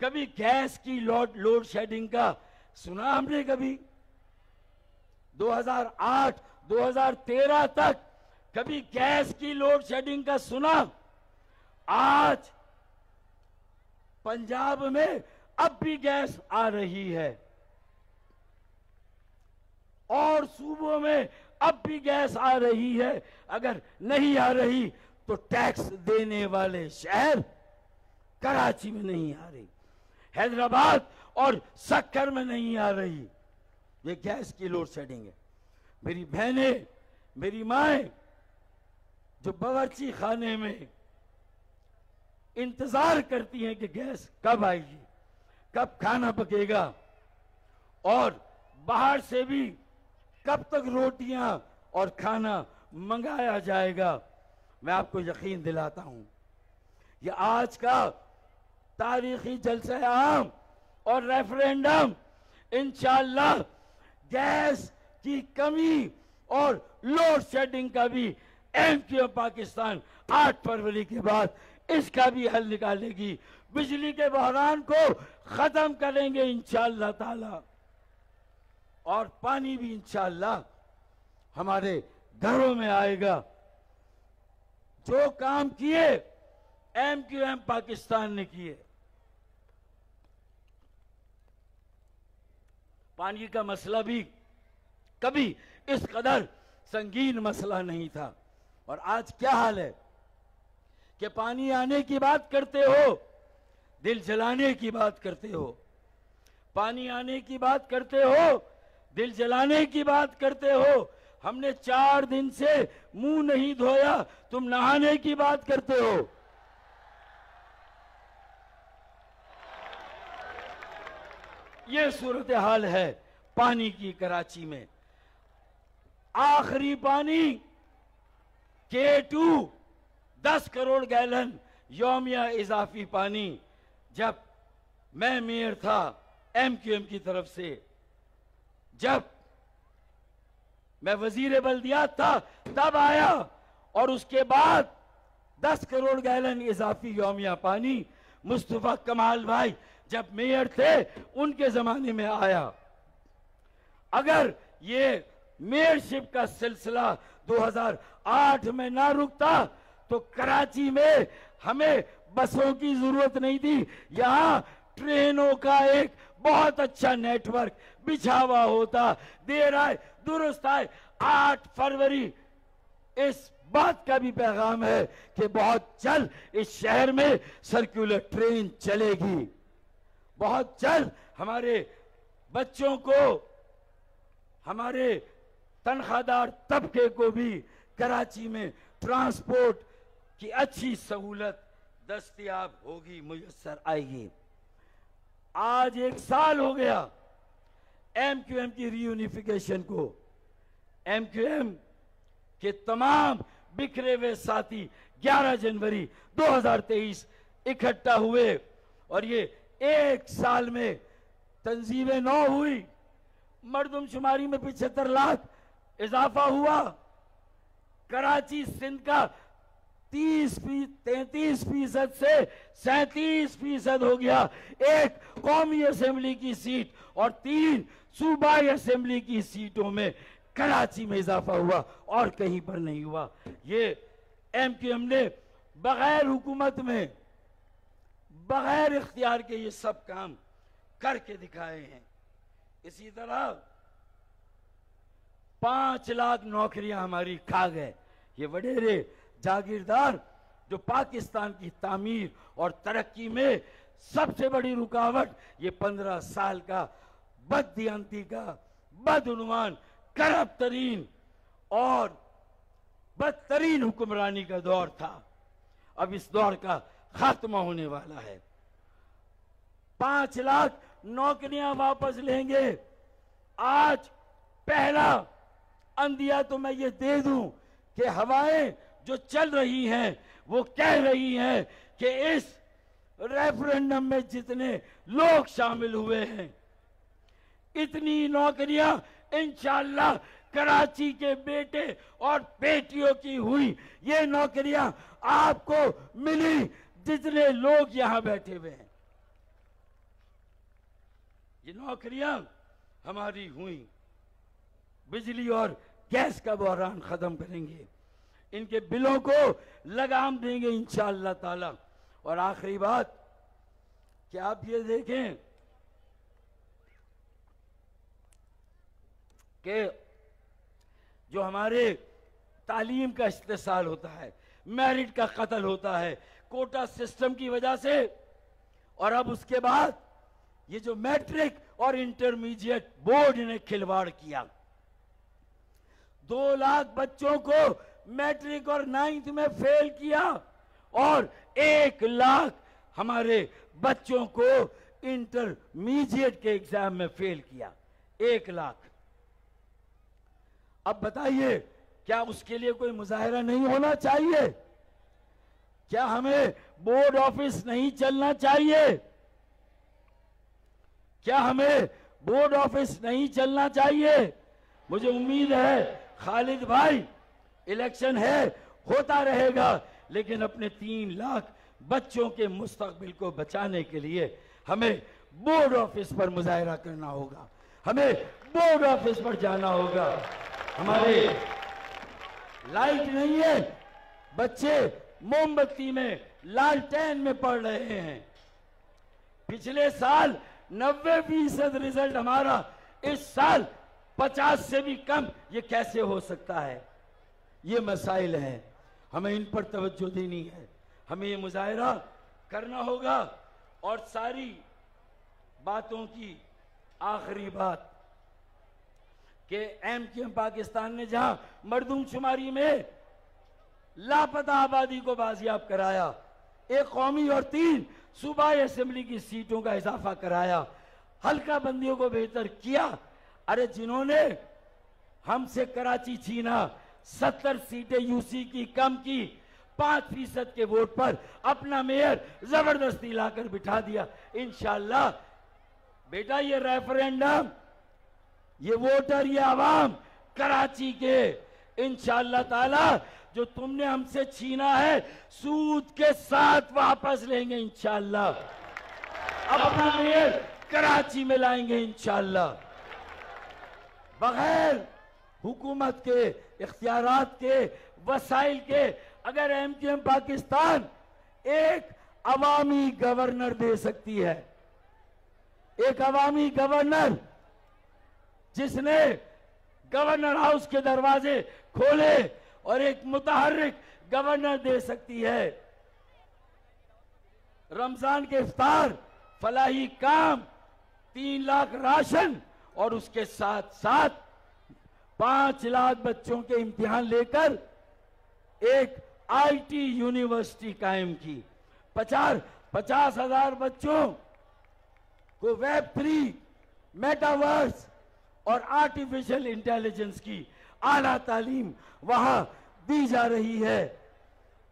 कभी गैस की लोड लोड शेडिंग का सुना हमने कभी? 2008 2013 तक कभी गैस की लोड शेडिंग का सुना? आज पंजाब में अब भी गैस आ रही है। और सूबों में अब भी गैस आ रही है। अगर नहीं आ रही तो टैक्स देने वाले शहर कराची में नहीं आ रही, हैदराबाद और सक्कर में नहीं आ रही। ये गैस की लोड शेडिंग है। मेरी बहनें, मेरी माए जो बावर्ची खाने में इंतज़ार करती हैं कि गैस कब आएगी, कब खाना पकेगा, और बाहर से भी कब तक रोटियाँ और खाना मंगाया जाएगा, मैं आपको यकीन दिलाता हूँ, ये आज का तारीखी जलसा आम और रेफरेंडम, इंशाल्लाह, गैस की कमी और लोड शेडिंग का भी एम क्यू पाकिस्तान 8 फरवरी के बाद इसका भी हल निकालेगी। बिजली के बहरान को खत्म करेंगे इंशाअल्लाह ताला। और पानी भी इंशाअल्लाह हमारे घरों में आएगा। जो काम किए एम क्यू एम पाकिस्तान ने किए। पानी का मसला भी कभी इस कदर संगीन मसला नहीं था। और आज क्या हाल है? कि पानी आने की बात करते हो, दिल जलाने की बात करते हो। पानी आने की बात करते हो, दिल जलाने की बात करते हो। हमने चार दिन से मुँह नहीं धोया, तुम नहाने की बात करते हो। ये सूरत हाल है पानी की कराची में। आखिरी पानी के टू दस करोड़ गैलन योमिया इजाफी पानी, जब मैं मेयर था एम क्यू एम की तरफ़ से, जब मैं वज़ीर बल्दियात था, तब आया और उसके बाद दस करोड़ गैलन इजाफी योमिया पानी, मुस्तफ़ा कमाल भाई जब मेयर थे, उनके जमाने में आया। अगर ये मेयरशिप का सिलसिला 2008 में ना रुकता तो कराची में हमें बसों की ज़रूरत नहीं थी। यहाँ ट्रेनों का एक बहुत अच्छा नेटवर्क बिछावा होता। देर आए, दुरुस्त आए। आठ फरवरी, इस बात का भी पैगाम है कि बहुत जल्द इस शहर में सर्कुलर ट्रेन चलेगी। बहुत जल्द हमारे बच्चों को, हमारे तनख्वाहदार तबके को भी कराची में ट्रांसपोर्ट की अच्छी सहूलत दस्तयाब होगी मुयसर आएगी। आज एक साल हो गया एम क्यू एम की रीयूनिफिकेशन को। एम क्यू एम के तमाम बिखरे हुए साथी 11 जनवरी 2023 इकट्ठा हुए और ये एक साल में तंजीमें नौ हुई। मरदमशुमारी में पिछहत्तर लाख इजाफा हुआ। कराची सिंध का तीस फ़ी, तैतीस फ़ीसद से सैतीस फ़ीसद हो गया। एक कौमी असेंबली की सीट और तीन सूबाई असेंबली की सीटों में कराची में इजाफा हुआ और कहीं पर नहीं हुआ। ये एम क्यू एम ने बगैर हुकूमत में, बगैर इख्तियार के ये सब काम करके दिखाए हैं। इसी तरह पाँच लाख नौकरियाँ हमारी खा गए। ये वडेरे जागीरदार जो पाकिस्तान की तामीर और तरक्की में सबसे बड़ी रुकावट, ये पंद्रह साल का बददियांती का बदउनवान करब तरीन और बदतरीन हुक्मरानी का दौर था। अब इस दौर का खात्मा होने वाला है। पाँच लाख नौकरियाँ वापस लेंगे। आज पहला अंदिया तो मैं ये दे दूँ कि हवाएँ जो चल रही हैं, वो कह रही हैं कि इस रेफरेंडम में जितने लोग शामिल हुए हैं, इतनी नौकरियाँ इंशाल्लाह कराची के बेटे और बेटियों की हुई, ये नौकरियाँ आपको मिली जितने लोग यहाँ बैठे हुए हैं। ये नौकरियाँ हमारी हुई, बिजली और गैस का बहरान खत्म करेंगे। इनके बिलों को लगाम देंगे इंशाअल्लाह ताला। और आखिरी बात कि आप ये देखें कि जो हमारे तालीम का इस्तेसाल होता है, मेरिट का कत्ल होता है, कोटा सिस्टम की वजह से, और अब उसके बाद ये जो मैट्रिक और इंटरमीडिएट बोर्ड ने खिलवाड़ किया। दो लाख बच्चों को मैट्रिक और नाइन्थ में फेल किया और एक लाख हमारे बच्चों को इंटरमीडिएट के एग्ज़ाम में फेल किया। एक लाख। अब बताइए, क्या उसके लिए कोई मुजाहरा नहीं होना चाहिए? क्या हमें बोर्ड ऑफ़िस नहीं चलना चाहिए? क्या हमें बोर्ड ऑफ़िस नहीं चलना चाहिए? मुझे उम्मीद है खालिद भाई इलेक्शन है, होता रहेगा, लेकिन अपने तीन लाख बच्चों के मुस्तकबिल को बचाने के लिए हमें बोर्ड ऑफ़िस पर मुजाहरा करना होगा। हमें बोर्ड ऑफ़िस पर जाना होगा। हमारे लाइट नहीं है। बच्चे मोमबत्ती में लालटेन में पढ़ रहे हैं। पिछले साल 90 फ़ीसद रिज़ल्ट हमारा, इस साल 50 से भी कम, ये कैसे हो सकता है? ये मसाइल हैं। हमें इन पर तवज्जो देनी है। हमें ये मुजाहरा करना होगा। और सारी बातों की आखिरी बात कि एम एम पाकिस्तान ने जहाँ मरदमशुमारी में लापता आबादी को बाजियाब कराया, एक कौमी और तीन सूबाई असेंबली की सीटों का इजाफा कराया, हल्का बंदियों को बेहतर किया अरे जिन्होंने हमसे कराची छीना, सत्तर सीटें यूसी की, कम की, पाँच फ़ीसद के वोट पर अपना मेयर ज़बरदस्ती लाकर बिठा दिया। इंशाला बेटा ये रेफरेंडम, ये वोटर, ये आवाम कराची के। इंशाला ताला, जो तुमने हमसे छीना है, सूद के साथ वापस लेंगे अब अपना मेयर कराची में लाएँगे इंशाला बगैर हुकूमत के, इख्तियारात के, वसाइल के, अगर एम क्यू एम पाकिस्तान एक अवामी गवर्नर दे सकती है, एक अवामी गवर्नर जिसने गवर्नर हाउस के दरवाजे खोले और एक मुतहरिक गवर्नर दे सकती है। रमज़ान के इफ्तार, फलाही काम, तीन लाख राशन और उसके साथ साथ पाँच लाख बच्चों के इम्तिहान लेकर एक आईटी यूनिवर्सिटी कायम की। पचास पचास हज़ार बच्चों को वेब थ्री, मेटावर्स और आर्टिफिशियल इंटेलिजेंस की आला तालीम वहाँ दी जा रही है।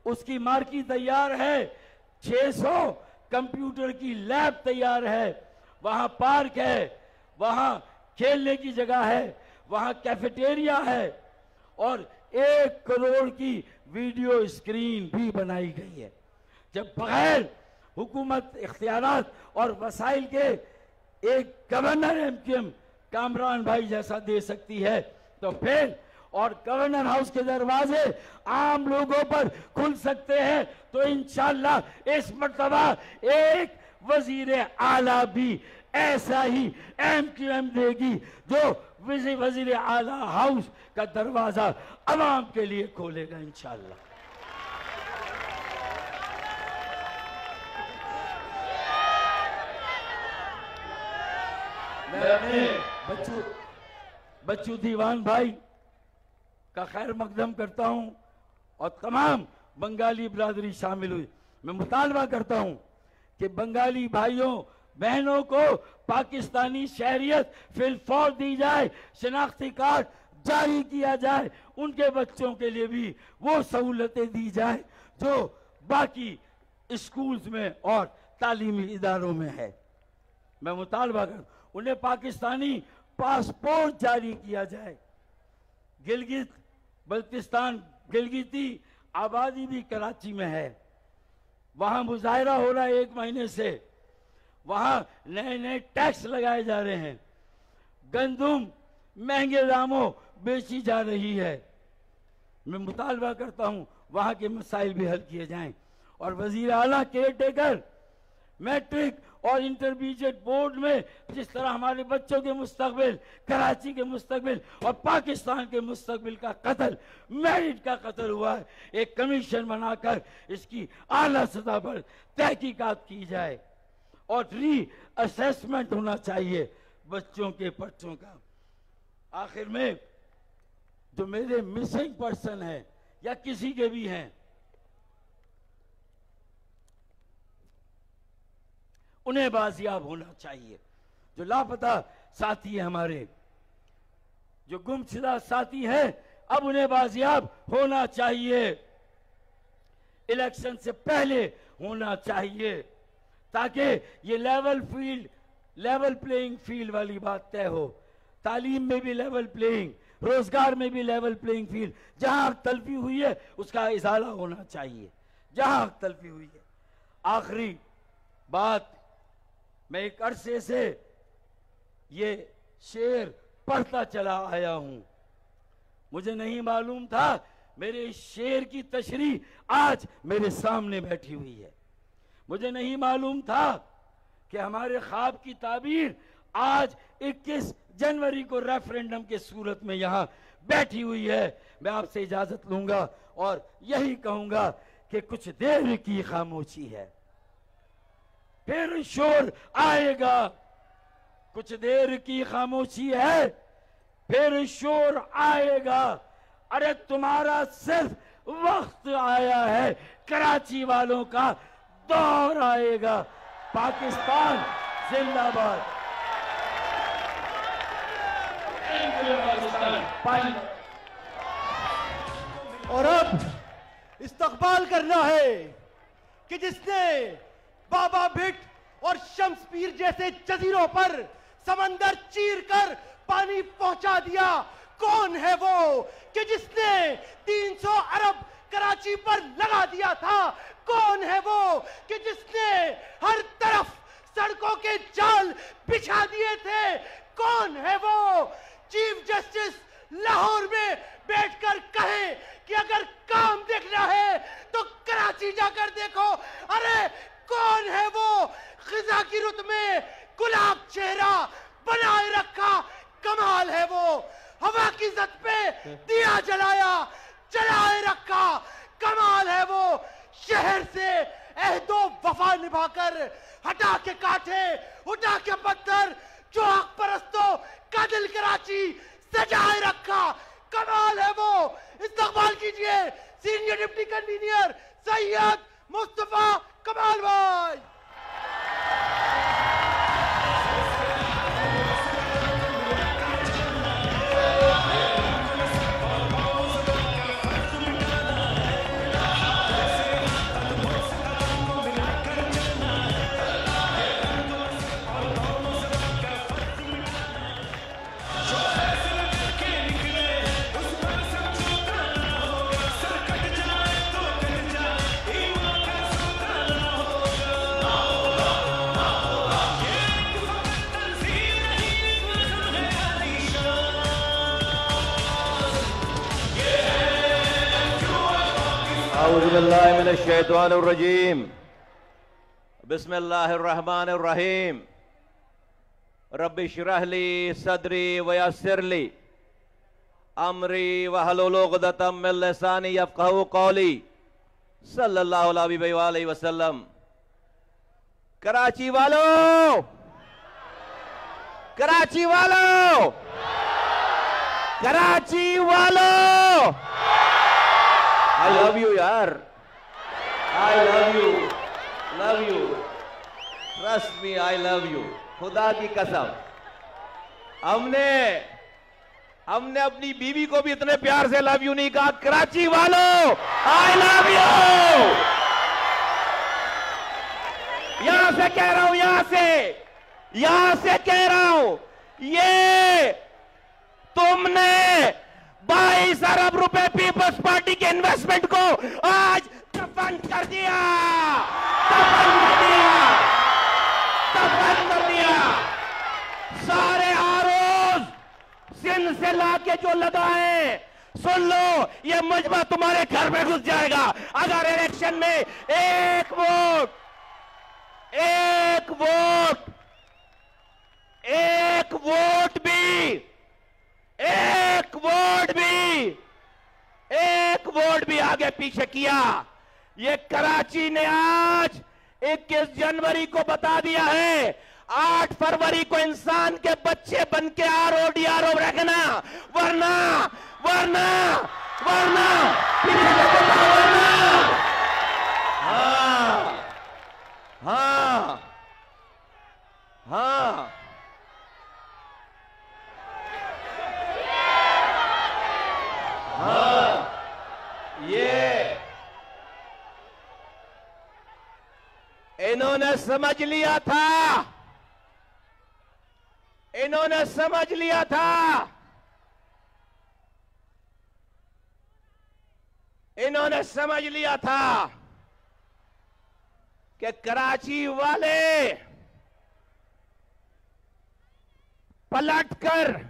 उसकी मार्की तैयार है 600 कंप्यूटर की लैब तैयार है, वहाँ पार्क है, वहाँ खेलने की जगह है, वहाँ कैफेटेरिया है, और एक करोड़ की वीडियो स्क्रीन भी बनाई गई है। जब बगैर हुकूमत, इख्तियारात और वसाइल के एक governor M Q M Kamran भाई जैसा दे सकती है तो फिर और गवर्नर हाउस के दरवाजे आम लोगों पर खुल सकते हैं तो इंशाला इस मरतबा एक वज़ीर आला भी ऐसा ही एम क्यू एम देगी जो वज़ीर आला हाउस का दरवाज़ा आवाम के लिए खोलेगा इंशाला बच्चू बच्चू दीवान भाई का खैर मकदम करता हूँ और तमाम बंगाली बरादरी शामिल हुई। मैं मुतालबा करता हूँ कि बंगाली भाइयों बहनों को पाकिस्तानी शहरियत फिलफौर दी जाए, शनाख्ती कार्ड जारी किया जाए, उनके बच्चों के लिए भी वो सहूलतें दी जाए, जो बाकी स्कूल्स में और तालीमी इदारों में है। मैं मुतालबा कर, उन्हें पाकिस्तानी पासपोर्ट जारी किया जाए। गिलगित, बल्तिस्तान गिलगिती आबादी भी कराची में है। वहाँ मुजाहरा हो रहा है एक महीने से। वहाँ नए नए टैक्स लगाए जा रहे हैं। गंदुम, महँगे दामों बेची जा रही है। मैं मुतालबा करता हूँ, वहाँ के मसाइल भी हल किए जाएँ। और वज़ीर आला केयर टेकर मैट्रिक और इंटरमीडिएट बोर्ड में जिस तरह हमारे बच्चों के मुस्तबिल कराची के मुस्तबिल और पाकिस्तान के मुस्तबिल का कत्ल, मेरिट का कत्ल हुआ है, एक कमीशन बनाकर इसकी आला सतह पर तहकीकात की जाए। और री असेसमेंट होना चाहिए बच्चों के पर्चों का। आखिर में जो मेरे मिसिंग पर्सन है, या किसी के भी हैं, उन्हें बाजियाब होना चाहिए। जो लापता साथी है हमारे, जो गुमशुदा साथी हैं, अब उन्हें बाजियाब होना चाहिए। इलेक्शन से पहले होना चाहिए। ताकि ये level field level playing field वाली बात तय हो। तालीम में भी लेवल प्लेइंग रोज़गार में भी लेवल प्लेइंग फ़ील्ड जहाँ तलफी हुई है, उसका इजाला होना चाहिए। जहाँ तलफी हुई है। आखिरी बात, मैं एक अरसे से ये शेर पढ़ता चला आया हूँ। मुझे नहीं मालूम था, मेरे शेर की तशरी आज मेरे सामने बैठी हुई है। मुझे नहीं मालूम था कि हमारे ख्वाब की ताबीर आज 21 जनवरी को रेफरेंडम के सूरत में यहाँ बैठी हुई है। मैं आपसे इजाज़त लूँगा और यही कहूँगा कि कुछ देर की खामोशी है। फिर शोर आएगा। कुछ देर की खामोशी है, फिर शोर आएगा। अरे तुम्हारा सिर्फ़ वक्त आया है, कराची वालों का दौर आएगा। पाकिस्तान जिंदाबाद। और अब इस्तकबाल करना है कि जिसने बाबा भिट और शम्सपीर जैसे जजीरों पर समंदर चीर कर पानी पहुँचा दिया। कौन है वो कि जिसने 300 अरब कराची पर लगा दिया था। कौन है वो कि जिसने हर तरफ़ सड़कों के जाल बिछा दिए थे? कौन है वो? चीफ जस्टिस लाहौर में बैठकर कहे कि अगर काम देखना है तो कराची जाकर देखो। अरे, कौन है वो? खिजा की रुत में गुलाब चेहरा बनाए रखा कमाल है वो। हवा की जद पे दिया जलाया जलाए रखा। कमाल है वो। शहर से अहदो वफा निभाकर हटा के कांटे उठा के पत्थर, जो हक परस्तों का दिल कराची, सजाए रखा। कमाल है वो। इस्तकबाल कीजिए। Senior deputy convener Syed Mustafa Kamal भाई। अऊज़बिल्लामिनश्शैतानिर्रजीम बिस्मिल्लाहिर्रहमानिर्रहीम रब्बि इश्रह ली सदरी वयस्सिर ली अमरी लिसानी यफ़क़हू क़ौली सल्लल्लाहु अलैहि कराची वालों कराची वालों कराची वालों आई लव यू यार I love you love you trust me I love you खुदा की कसम। हमने हमने अपनी बीवी को भी इतने प्यार से लव यू नहीं कहा। कराची वालों आई लव यू यहाँ से कह रहा हूँ, यहाँ से यहाँ से कह रहा हूँ, ये तुमने 22 अरब रुपए पीपल्स पार्टी के इन्वेस्टमेंट को आज दफन कर दिया। दफन कर दिया। दफन कर दिया। सारे आरोज सिंध से लाके जो लगाए, सुन लो, ये मजबा तुम्हारे घर में घुस जाएगा। अगर इलेक्शन में एक वोट एक वोट एक वोट भी, एक वोट भी, एक वोट भी आगे पीछे किया। ये कराची ने आज 21 जनवरी को बता दिया है। 8 फरवरी को इंसान के बच्चे बन के आरो डी आरो रखना। वरना वरना वरना वरना। हाँ हाँ हाँ। हाँ ये इन्होंने समझ लिया था। इन्होंने समझ लिया था। इन्होंने समझ लिया था कि कराची वाले पलटकर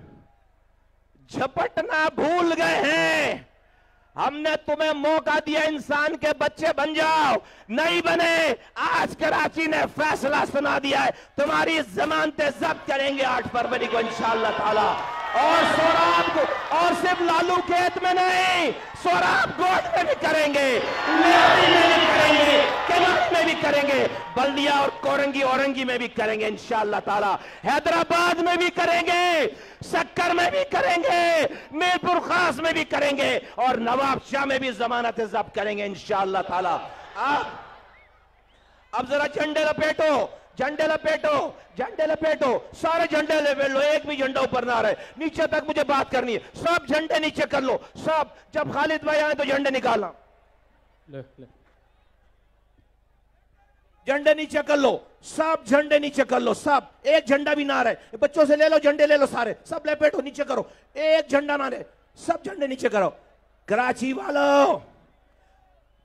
झपटना भूल गए हैं। हमने तुम्हें मौका दिया, इंसान के बच्चे बन जाओ। नहीं बने, आज कराची ने फैसला सुना दिया है। तुम्हारी जमानतें जब्त करेंगे आठ फरवरी को इंशाला और सौराब और सिर्फ़ लालू खेत में नहीं, सोराब गोट में भी करेंगे में भी करेंगे में भी करेंगे, बल्दिया और कोरंगी औरंगी में भी करेंगे इंशाअल्लाह ताला। हैदराबाद में भी करेंगे, सक्कर में भी करेंगे, मीरपुर खास में भी करेंगे, और नवाब शाह में भी जमानत जब्त करेंगे इंशाअल्लाह ताला। अब जरा झंडे लपेटो झंडे लपेटो झंडे लपेटो सारे झंडे लपेट लो एक भी झंडा ऊपर ना रहे। नीचे तक मुझे बात करनी है। सब झंडे नीचे कर लो। सब जब खालिद भाई आए तो झंडे निकालना। झंडे नीचे कर लो। सब झंडे नीचे कर लो। सब एक झंडा भी ना रहे। बच्चों से ले लो झंडे ले लो सारे। सब लपेटो नीचे करो। एक झंडा ना रहे। सब झंडे नीचे करो। कराची वालों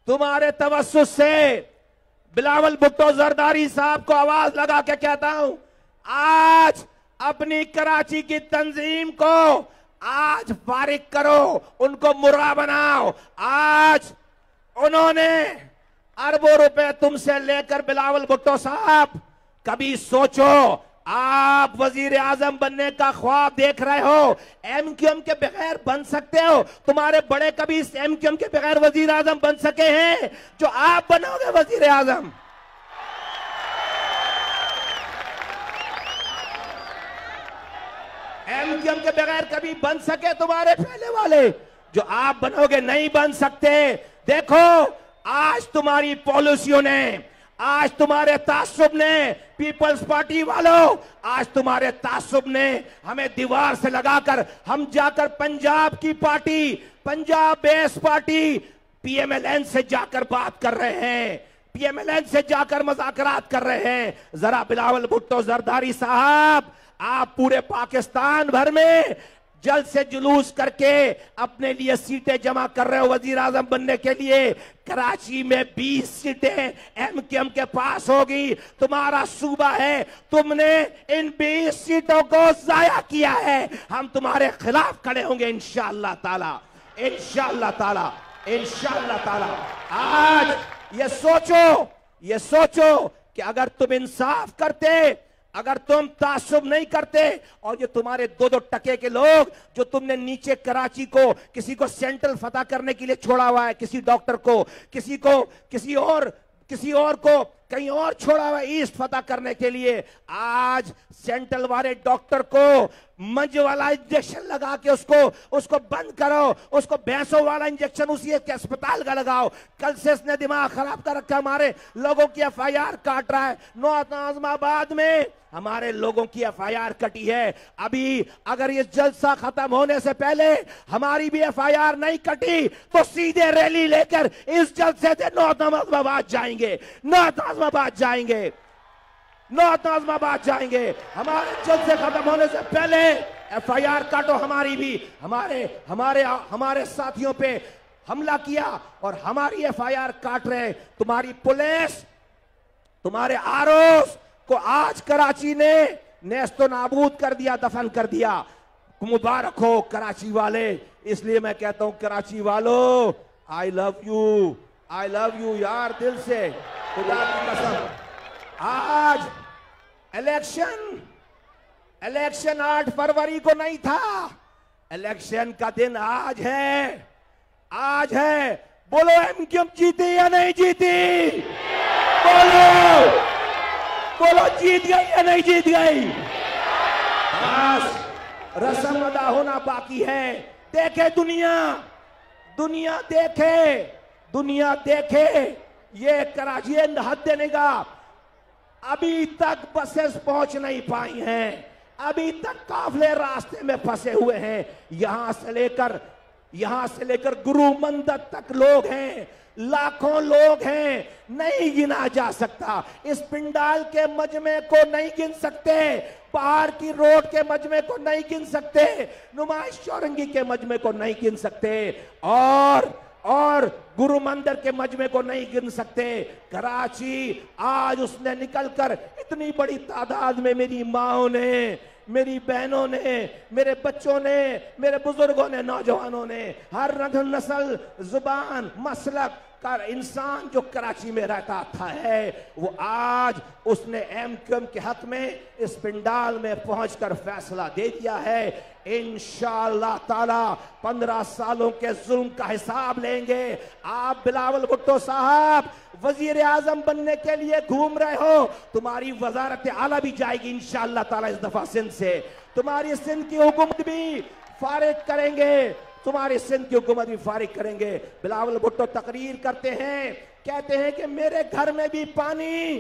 तुम्हारे तवस्सुस से बिलावल भुट्टो जरदारी साहब को आवाज़ लगा के कहता हूँ, आज अपनी कराची की तंजीम को आज फारिक करो, उनको मुर्रा बनाओ। आज उन्होंने अरबों रुपए तुमसे लेकर बिलावल भुट्टो साहब, कभी सोचो आप वज़ीर आज़म बनने का ख्वाब देख रहे हो। एम क्यू एम के बगैर बन सकते हो। तुम्हारे बड़े कभी इस एम क्यू एम के बगैर वज़ीर आज़म बन सके हैं, जो आप बनोगे वज़ीर आज़म एम क्यू एम के बगैर कभी बन सके तुम्हारे पहले वाले, जो आप बनोगे नहीं बन सकते। देखो, आज तुम्हारी पॉलिसियों ने आज तुम्हारे तासुब ने, पीपल्स पार्टी वालों, आज तुम्हारे तासुब ने हमें दीवार से लगाकर हम जाकर पंजाब की party, Punjab base party, PMLN से जाकर बात कर रहे हैं। पीएमएलएन से जाकर मजाकरात कर रहे हैं। जरा बिलावल भुट्टो जरदारी साहब, आप पूरे पाकिस्तान भर में जल्द से जुलूस करके अपने लिए सीटें जमा कर रहे हो वज़ीर आज़म बनने के लिए। कराची में 20 सीटें एम के एम के पास होगी। तुम्हारा सूबा है। तुमने इन 20 सीटों को जाया किया है। हम तुम्हारे खिलाफ खड़े होंगे, इंशाअल्लाह ताला। इंशाअल्लाह ताला। इंशाअल्लाह ताला। आज ये सोचो ये सोचो कि अगर तुम इंसाफ करते अगर तुम तासुब नहीं करते, और ये तुम्हारे दो दो टके के लोग जो तुमने नीचे कराची को किसी को सेंट्रल फतेह करने के लिए छोड़ा हुआ है, किसी डॉक्टर को, किसी को, किसी और किसी और को कहीं और छोड़ा हुआ ईस्ट फतह करने के लिए। आज सेंट्रल वाले डॉक्टर को मंज वाला इंजेक्शन लगा के उसको उसको बंद करो, उसको भैंसों वाला इंजेक्शन उसी के अस्पताल का लगाओ। कल से इसने दिमाग खराब कर रखा हमारे लोगों की एफ़ आई आर काट रहा है। नौत आजमाबाद में हमारे लोगों की एफ़ आई आर कटी है। अभी अगर ये जलसा खत्म होने से पहले हमारी भी एफ़ आई आर नहीं कटी तो सीधे रैली लेकर इस जलसे से नौत आजमाबाद जाएँगे। नौत आजमाबाद जाएँगे। नौत आजमाबाद जाएँगे। हमारे जलसे खत्म होने से पहले एफ़ आई आर काटो हमारी भी। हमारे हमारे हमारे साथियों पे हमला किया और हमारी एफ़ आई आर काट रहे तुम्हारी पुलिस, तुम्हारे आरोस को आज कराची ने नेस्तो नाबूद कर दिया, दफन कर दिया। मुबारक हो कराची वाले। इसलिए मैं कहता हूँ, कराची वालों I love you I love you यार दिल से। खुदा की कसम। आज इलेक्शन इलेक्शन आठ फरवरी को नहीं था। इलेक्शन का दिन आज है। आज है। बोलो, एम क्यों जीती या नहीं जीती? बोलो। बोलो, जीत गई या नहीं जीत गई? बस, रसम अदा होना बाकी है। देखे दुनिया। दुनिया देखे। दुनिया देखे। ये कराची हद निगाह अभी तक बसेस पहुँच नहीं पाई हैं। अभी तक काफले रास्ते में फंसे हुए हैं। यहाँ से लेकर, यहाँ से लेकर गुरु मंदिर तक लोग हैं। लाखों लोग हैं। नहीं गिना जा सकता। इस पिंडाल के मजमे को नहीं गिन सकते। पहाड़ की रोड के मजमे को नहीं गिन सकते। नुमाइश चौरंगी के मजमे को नहीं गिन सकते। और और गुरु मंदिर के मजमे को नहीं गिन सकते। कराची, आज उसने निकलकर इतनी बड़ी तादाद में मेरी माओ ने, मेरी बहनों ने, मेरे बच्चों ने, मेरे बुज़ुर्गों ने, नौजवानों ने, हर नस्ल, ज़ुबान, मसलक का इंसान जो कराची में रहता था है, वो आज उसने एम क्यूएम के हक में इस पिंडाल में पहुंचकर फैसला दे दिया है। इंशाल्लाह ताला पंद्रह सालों के जुल्म का हिसाब लेंगे। आप बिलावल भुट्टो साहब वज़ीर आज़म बनने के लिए घूम रहे हो, तुम्हारी वजारत आला भी जाएगी इंशाल्लाह ताला इस दफ़ा सिंध से। तुम्हारी सिंध की हुकूमत भी फारिग करेंगे। तुम्हारी सिंध की हुकूमत भी फारिग करेंगे। बिलावल भुट्टो तकरीर करते हैं। कहते हैं कि मेरे घर में भी पानी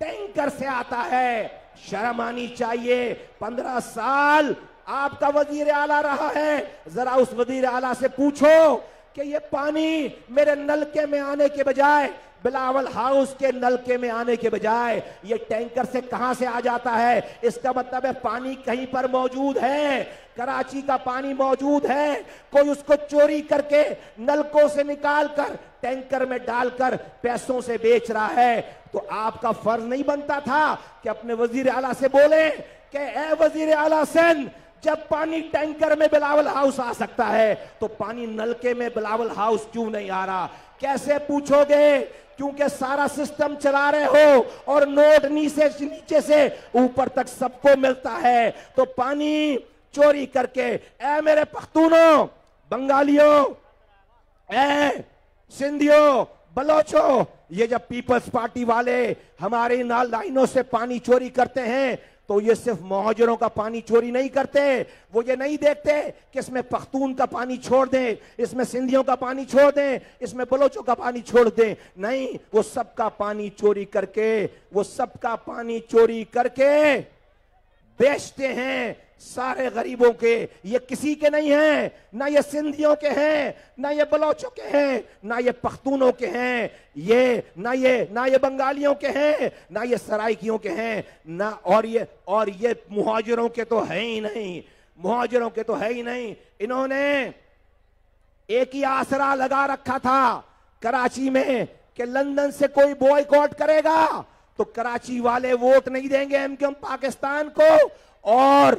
टैंकर से आता है। शर्म आनी चाहिए। पंद्रह साल आपका वज़ीर आला रहा है। जरा उस वज़ीर आला से पूछो कि ये पानी मेरे नलके में आने के बजाय, बिलावल हाउस के नलके में आने के बजाय, ये टैंकर से कहाँ से आ जाता है? इसका मतलब है पानी कहीं पर मौजूद है। कराची का पानी मौजूद है। कोई उसको चोरी करके नलकों से निकाल कर टैंकर में डालकर पैसों से बेच रहा है। तो आपका फ़र्ज़ नहीं बनता था कि अपने वज़ीर आला से बोले कि, ए वज़ीर आला सेन, जब पानी टैंकर में बिलावल हाउस आ सकता है तो पानी नलके में बिलावल हाउस क्यों नहीं आ रहा? कैसे पूछोगे? क्योंकि सारा सिस्टम चला रहे हो और नोट नीचे नीचे से ऊपर तक सबको मिलता है। तो पानी चोरी करके। ए मेरे पख्तूनों, बंगालियों, ए सिंधियों, बलोचो, ये जब पीपल्स पार्टी वाले हमारे नाल लाइनों से पानी चोरी करते हैं तो ये सिर्फ़ मुहाजरों का पानी चोरी नहीं करते, वो ये नहीं देखते कि इसमें पख्तून का पानी छोड़ दें, इसमें सिंधियों का पानी छोड़ दें, इसमें बलोचों का पानी छोड़ दें। नहीं, वो सबका पानी चोरी करके, वो सबका पानी चोरी करके बेचते हैं सारे गरीबों के। ये किसी के नहीं हैं, ना ये सिंधियों के हैं, ना ये बलोचों के हैं, ना ये पख्तूनों के हैं। ये ना ये ना ये बंगालियों के हैं, ना ये सराइकियों के हैं, ना और ये और ये मुहाजिरों के तो है ही नहीं। मुहाजिरों के तो है ही नहीं। इन्होंने एक ही आसरा लगा रखा था कराची में कि लंदन से कोई बॉयकॉट करेगा। तो कराची वाले वोट नहीं देंगे एम क्यों? पाकिस्तान को। और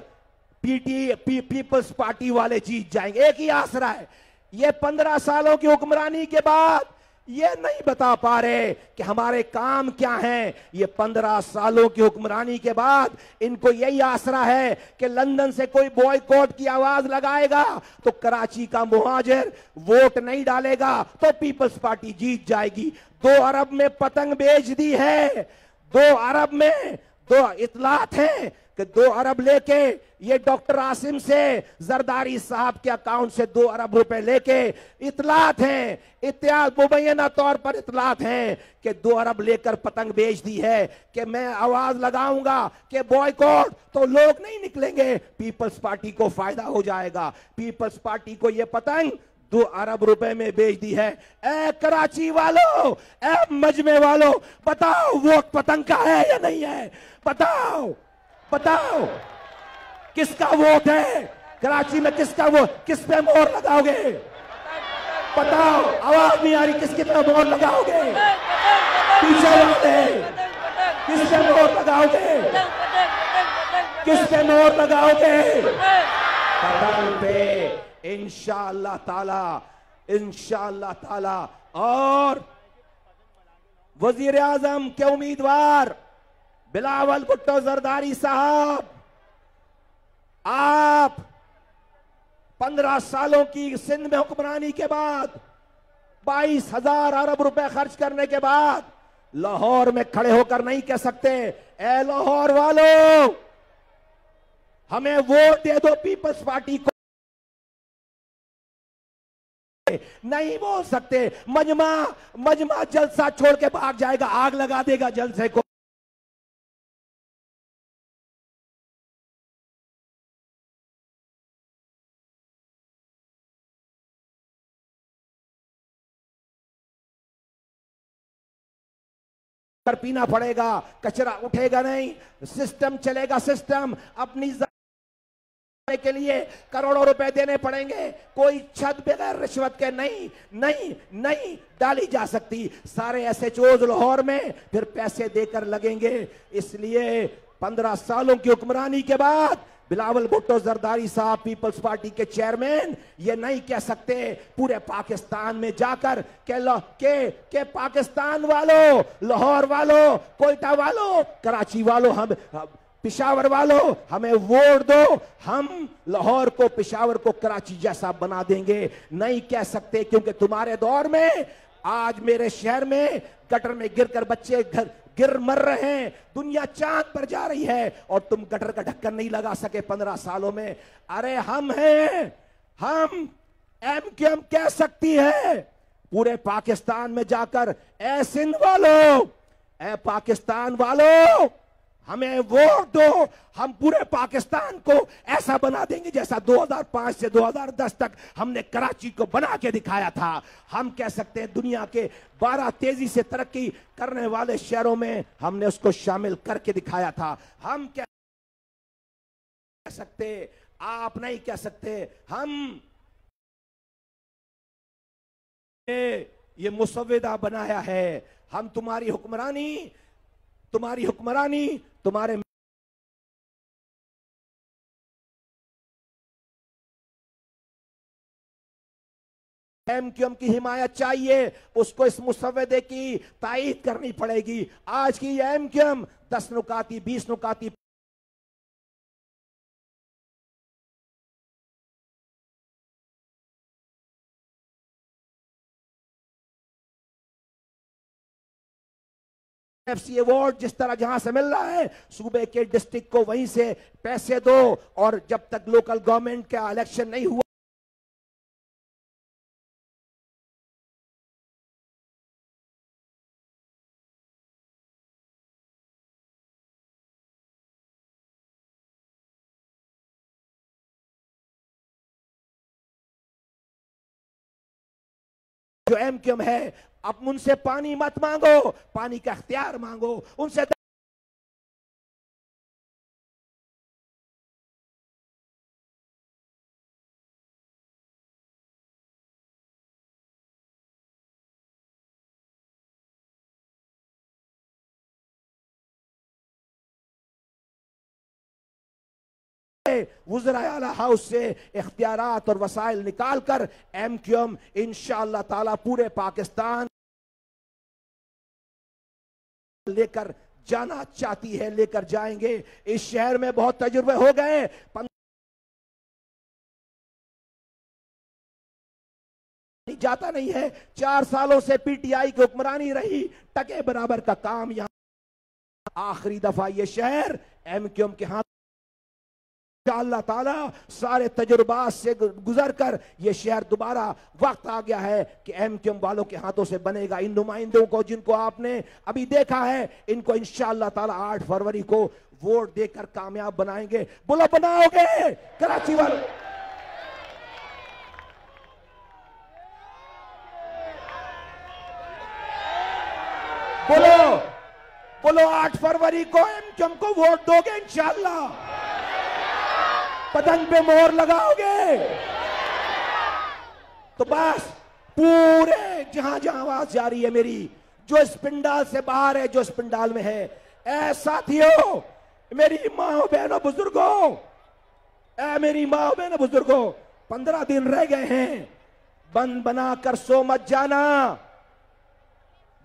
पीटी पी, पीपल्स पार्टी वाले जीत जाएँगे। एक ही आसरा है। ये पंद्रह सालों की हुक्मरानी के बाद ये नहीं बता पा रहे कि हमारे काम क्या हैं। ये पंद्रह सालों की हुक्मरानी के बाद इनको यही आसरा है कि लंदन से कोई बॉयकॉट की आवाज़ लगाएगा तो कराची का मुहाजिर वोट नहीं डालेगा तो पीपल्स पार्टी जीत जाएगी। दो अरब में पतंग बेच दी है। दो अरब में दो इतलात हैं कि दो अरब लेके ये डॉक्टर आसिम से, जरदारी साहब के अकाउंट से दो अरब रुपए लेके इतलात हैं। इतिहास मुबैना तौर पर इतलात हैं कि दो अरब लेकर पतंग बेच दी है कि मैं आवाज़ लगाऊँगा कि बॉयकॉट तो लोग नहीं निकलेंगे। पीपल्स पार्टी को फ़ायदा हो जाएगा। पीपल्स पार्टी को ये पतंग दो अरब रुपए में बेच दी है। ए कराची वालों, ए मजमे वालों, बताओ वोट पतंग का है या नहीं है? बताओ बताओ। किसका वोट है? कराची में किसका वोट? किस पे मोर लगाओगे? बताओ, आवाज़ नहीं आ रही किसके पे मोर लगाओगे? पीछे वाले, किस पे मोर लगाओगे? किस पे मोर लगाओगे? पतंग पे। इंशाल्लाह ताला इंशाल्लाह ताला। और वज़ीर आज़म के उम्मीदवार बिलावल भुट्टो जरदारी साहब, आप पंद्रह सालों की सिंध में हुक्मरानी के बाद, बाईस हज़ार अरब रुपए खर्च करने के बाद, लाहौर में खड़े होकर नहीं कह सकते। ए, लाहौर वालों, हमें वोट दे दो पीपल्स पार्टी को। नहीं बोल सकते। मजमा मजमा जलसा छोड़ के भाग जाएगा, आग लगा देगा जलसे को। पीना पड़ेगा, कचरा उठेगा नहीं सिस्टम चलेगा सिस्टम अपनी के लिए करोड़ों रुपए देने पड़ेंगे। कोई छत बगैर रिश्वत के नहीं नहीं नहीं डाली जा सकती। सारे ऐसे चोज लाहौर में फिर पैसे देकर लगेंगे। इसलिए पंद्रह सालों की हुक्मरानी के बाद बिलावल भुट्टो जरदारी साहब पीपल्स पार्टी के चेयरमैन ये नहीं कह सकते पूरे पाकिस्तान में जाकर के के के पाकिस्तान वालों लाहौर वालों कोयटा वालों कराची वालों हम, हम पिशावर वालों, हमें वोट दो। हम लाहौर को, पिशावर को कराची जैसा बना देंगे। नहीं कह सकते क्योंकि तुम्हारे दौर में, आज मेरे शहर में गटर में गिरकर बच्चे घर गिर मर रहे हैं। दुनिया चाँद पर जा रही है और तुम गटर का ढक्कन नहीं लगा सके पंद्रह सालों में। अरे हम हैं, हम एम के एम कह सकती है। पूरे पाकिस्तान में जाकर, ए सिंध वालों, ए पाकिस्तान वालों हमें वोट दो, हम पूरे पाकिस्तान को ऐसा बना देंगे जैसा 2005 से 2010 तक हमने कराची को बना के दिखाया था। हम कह सकते हैं दुनिया के 12 तेज़ी से तरक्की करने वाले शहरों में हमने उसको शामिल करके दिखाया था। हम कह सकते आप नहीं कह सकते, हम ये मुसविदा बनाया है। हम तुम्हारी हुक्मरानी तुम्हारी हुक्मरानी, तुम्हारे एम क्यू एम की हिमायत चाहिए, उसको इस मुसवदे की तायद करनी पड़ेगी। आज की एम क्यू एम, दस नुकाती, बीस नुकाती एफसी अवार्ड जिस तरह जहाँ से मिल रहा है, सूबे के डिस्ट्रिक्ट को वहीं से पैसे दो और जब तक लोकल गवर्नमेंट का इलेक्शन नहीं हुआ, जो एम क्यू एम है अब उनसे पानी मत मांगो पानी का अख्तियार मांगो उनसे वजरा हाउस से इख्तियार और वसाइल निकाल कर एम क्यू एम इन ताला पूरे पाकिस्तान लेकर जाना चाहती है लेकर जाएँगे इस शहर में बहुत तजुर्बे हो गए जाता नहीं है चार सालों से पीटीआई की हुक्मरानी रही टके बराबर का काम यहाँ आखिरी दफ़ा ये शहर एम क्यू एम के हाथ अल्लाह ताला सारे तजुर्बा से गुजर कर ये शहर दोबारा वक्त आ गया है कि एम क्यूम वालों के हाथों से बनेगा। इन नुमाइंदों को, जिनको आपने अभी देखा है, इनको इंशाला ताला आठ फरवरी को वोट देकर कामयाब बनाएँगे। बोलो, बनाओगे, कराची वालों। बोलो बोलो, आठ फरवरी को एम क्यूम को वोट दोगे इंशाल्लाह पतंग पे मोहर लगाओगे। तो बस, पूरे जहाँ जहाँ आवाज़ जा रही है मेरी, जो इस पिंडाल से बाहर है, जो इस पिंडाल में है। ऐ साथियों, मेरी माँ बहनों, बुज़ुर्गों, ऐ मेरी माँ बहनों, बुज़ुर्गों, पंद्रह दिन रह गए हैं। बंद बना कर सो मत जाना।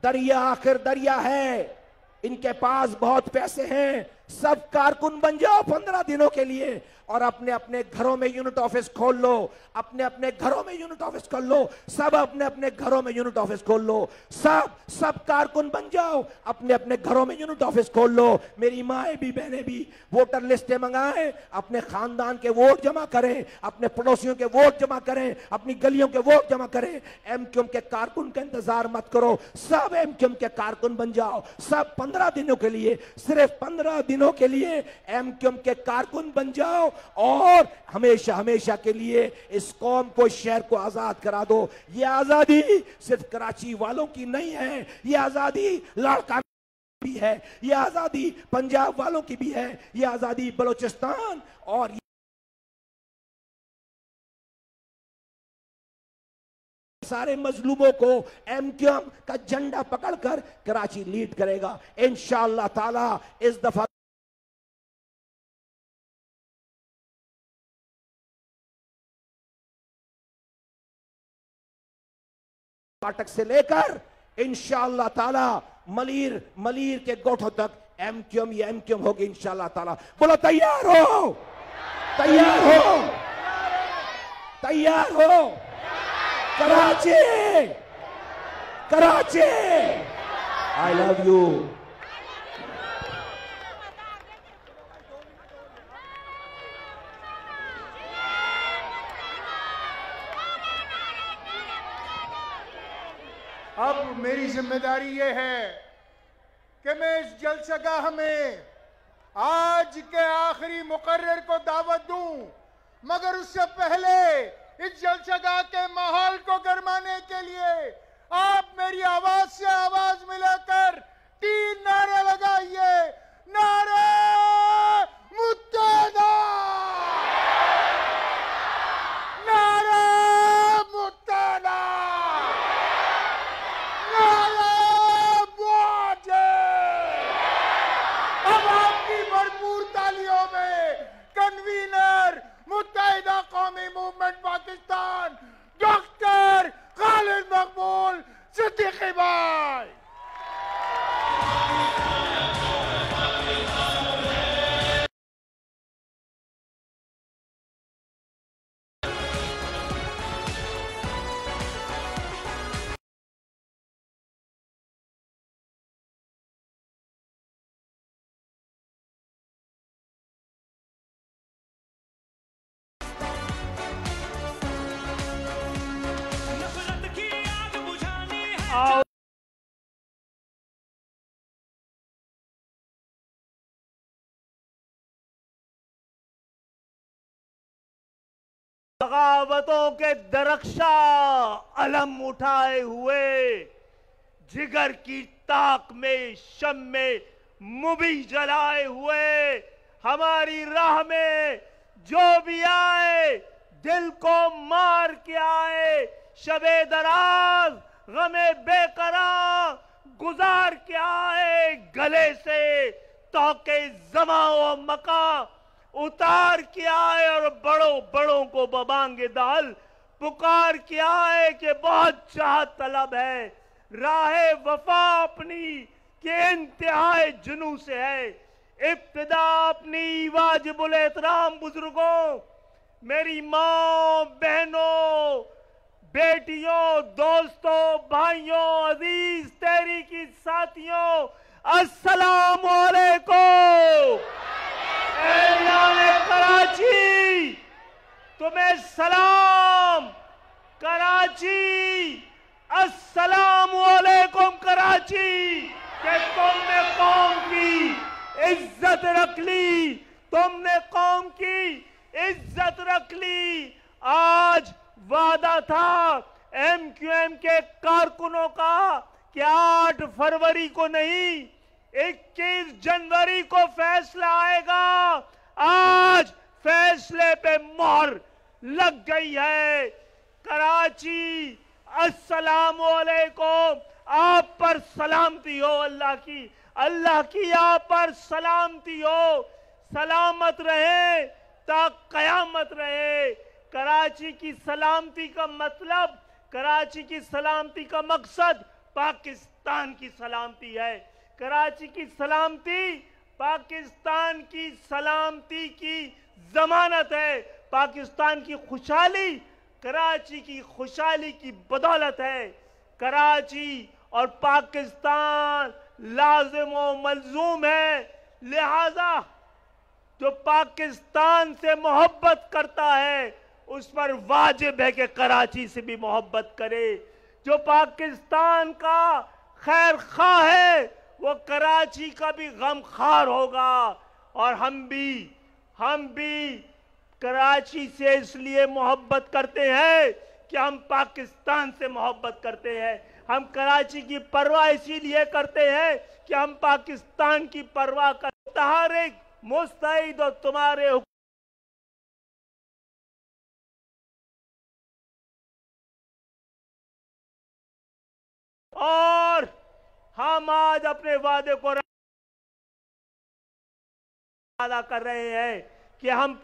दरिया आखिर दरिया है। इनके पास बहुत पैसे हैं। सब कारकुन बन जाओ पंद्रह दिनों के लिए और अपने अपने घरों में यूनिट ऑफ़िस खोल लो, अपने अपने घरों में यूनिट ऑफ़िस खोल लो, सब अपने अपने घरों में यूनिट ऑफ़िस खोल लो, सब सब कारकुन बन जाओ, अपने अपने घरों में यूनिट ऑफ़िस खोल लो, मेरी माए भी, बहनें भी, वोटर लिस्टें मंगाएँ, अपने खानदान के वोट जमा करें, अपने पड़ोसियों के वोट जमा करें, अपनी गलियों के वोट जमा करें एम के कारकुन का इंतज़ार मत करो, सब एम के कारकुन बन जाओ, सब पंद्रह दिनों के लिए, सिर्फ़ पंद्रह दिनों दिनों के लिए एमक्यूएम के कारकुन बन जाओ और हमेशा हमेशा के लिए इस कौम को, शहर को आज़ाद करा दो। ये आज़ादी सिर्फ़ कराची वालों की नहीं है, ये आज़ादी लड़का भी है, ये आज़ादी पंजाब वालों की भी है, ये आज़ादी बलोचिस्तान और सारे मजलूमों को एमक्यूएम का झंडा पकड़कर कराची लीड करेगा। इन ताला इस दफ़ा फाटक से लेकर इंशाला ताला, मलीर मलीर के गोठों तक एम क्यूम या एम क्यूम होगी इंशाला ताला। बोलो, तैयार हो! तैयार हो! तैयार हो! Karachi! Karachi! I love you अब मेरी ज़िम्मेदारी ये है कि मैं इस जलसगाह में आज के आखिरी मुकर्र को दावत दूँ, मगर उससे पहले इस जलसगाह के माहौल को गरमाने के लिए आप मेरी आवाज़ से आवाज़ मिलाकर तीन नारे लगाइए। नारे मुत्तहदा नारे मुत्तहदा नारे मुआजिर अब आपकी भरपूर तालियों में कन्वीनर मुत्तहिदा कौमी मूवमेंट पाकिस्तान डॉक्टर खालिद मकबूल सिद्दीकी भाई बगावतों के दरख्शा अलम उठाए हुए, जिगर की ताक में, शम में मुबी जलाए हुए, हमारी राह में जो भी आए, दिल को मार के आए, शबे दराज, गमे बेकरा गुजार के आए, गले से तोके जमा व मका उतार के आए और बड़ों बड़ों को बबांगे दाल। पुकार के आए कि बहुत चाह तलब है। राह वफा अपनी के इंतहाई जुनू से है। इब्तदा अपनी वाजिबुल एहतराम बुज़ुर्गों, मेरी माँ, बहनों, बेटियों, दोस्तों, भाइयों, अज़ीज़ तेरी की साथियों अस्सलाम वालेकुम कराची। तुम्हें सलाम, कराची। अस्सलाम वालेकुम कराची। कि तुमने कौम की इज़्ज़त रख ली, तुमने कौम की इज़्ज़त रख ली। आज वादा था एम क्यू एम के कारकुनों का कि आठ फरवरी को नहीं 21 जनवरी को फैसला आएगा। आज फैसले पे मोहर लग गई है। कराची, अस्सलाम वालेकुम। आप पर सलामती हो अल्लाह की। अल्लाह की आप पर सलामती हो। सलामत रहे ता कयामत रहे। कराची की सलामती का मतलब कराची की सलामती का मकसद पाकिस्तान की सलामती है। कराची की सलामती, पाकिस्तान की सलामती की जमानत है। पाकिस्तान की खुशहाली, कराची की खुशहाली की बदौलत है। कराची और पाकिस्तान लाजिम व मलजूम है। लिहाजा जो पाकिस्तान से मोहब्बत करता है, उस पर वाजिब है कि कराची से भी मोहब्बत करे। जो पाकिस्तान का खैर खा है वो कराची का भी गम खार होगा। और हम भी हम भी कराची से इसलिए मोहब्बत करते हैं कि हम पाकिस्तान से मोहब्बत करते हैं। हम कराची की परवाह इसीलिए करते हैं कि हम पाकिस्तान की परवाह कर तहारिक मुस्तैद और तुम्हारे हम आज अपने वादे को वादा कर रहे हैं कि हम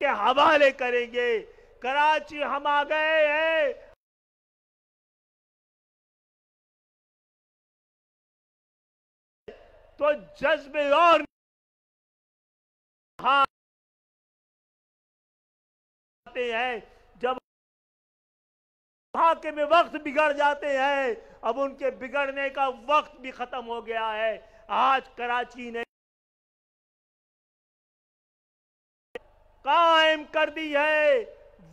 के हवाले करेंगे। कराची हम आ गए हैं। तो जज्बे और हाँ। हैं। जब में वक्त बिगड़ जाते हैं, अब उनके बिगड़ने का वक्त भी खत्म हो गया है। आज कराची ने कायम कर दी है,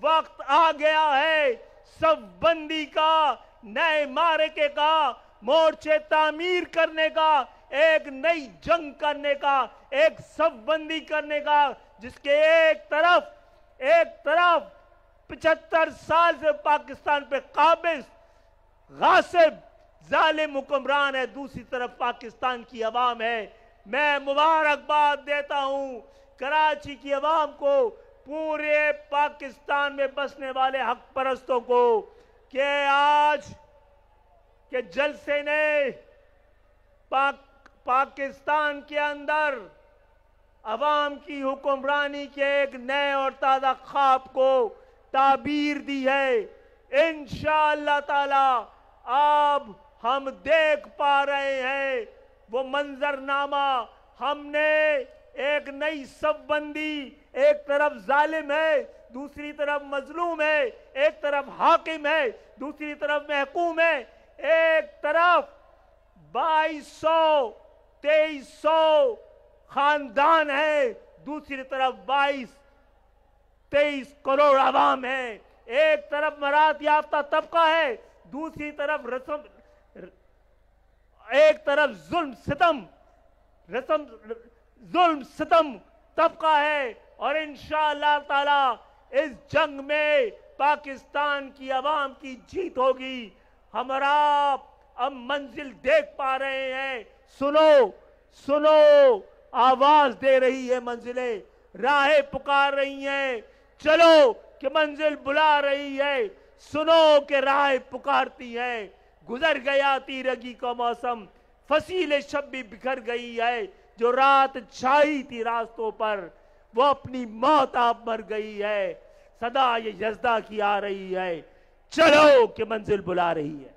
वक्त आ गया है। सब बंदी का, नए मारके का, मोर्चे तामीर करने का, एक नई जंग करने का, एक सब बंदी करने का, जिसके एक तरफ़ एक तरफ़ पिछहत्तर साल से पाकिस्तान पे काबिज गासिब जालिम हुक्मरान है। दूसरी तरफ़ पाकिस्तान की आवाम है। मैं मुबारकबाद देता हूँ कराची की आवाम को पूरे पाकिस्तान में बसने वाले हक परस्तों को कि आज के जलसे ने पाक, पाकिस्तान के अंदर अवाम की हुक्मरानी के एक नए और ताज़ा ख्वाब को ताबीर दी है। इन ताला, अब हम देख पा रहे हैं, वो मंजरनामा हमने एक नई सबबंदी एक तरफ़ जालिम है, दूसरी तरफ़ मजलूम है, एक तरफ़ हाकिम है, दूसरी तरफ़ महकूम है, एक तरफ़ बाईस सौ तेईस सौ खानदान है, दूसरी तरफ़ बाईस तेईस करोड़ आवाम है। एक तरफ़ मरात याफ्ता तबका है, दूसरी तरफ़ रसम, एक तरफ़ जुल्म सितम, रसम, जुल्म सितम तबका है। और इन ताला इस जंग में पाकिस्तान की आवाम की जीत होगी। हमारा अब मंजिल देख पा रहे हैं। सुनो सुनो, आवाज़ दे रही है मंजिलें। राहें पुकार रही हैं। चलो कि मंजिल बुला रही है, सुनो के राह पुकारती है। गुजर गया तीरगी का मौसम, फसील भी बिखर गई है। जो रात छाई थी रास्तों पर, वो अपनी मौत आप मर गई है। सदा ये यजदा की आ रही है। चलो कि मंजिल बुला रही है।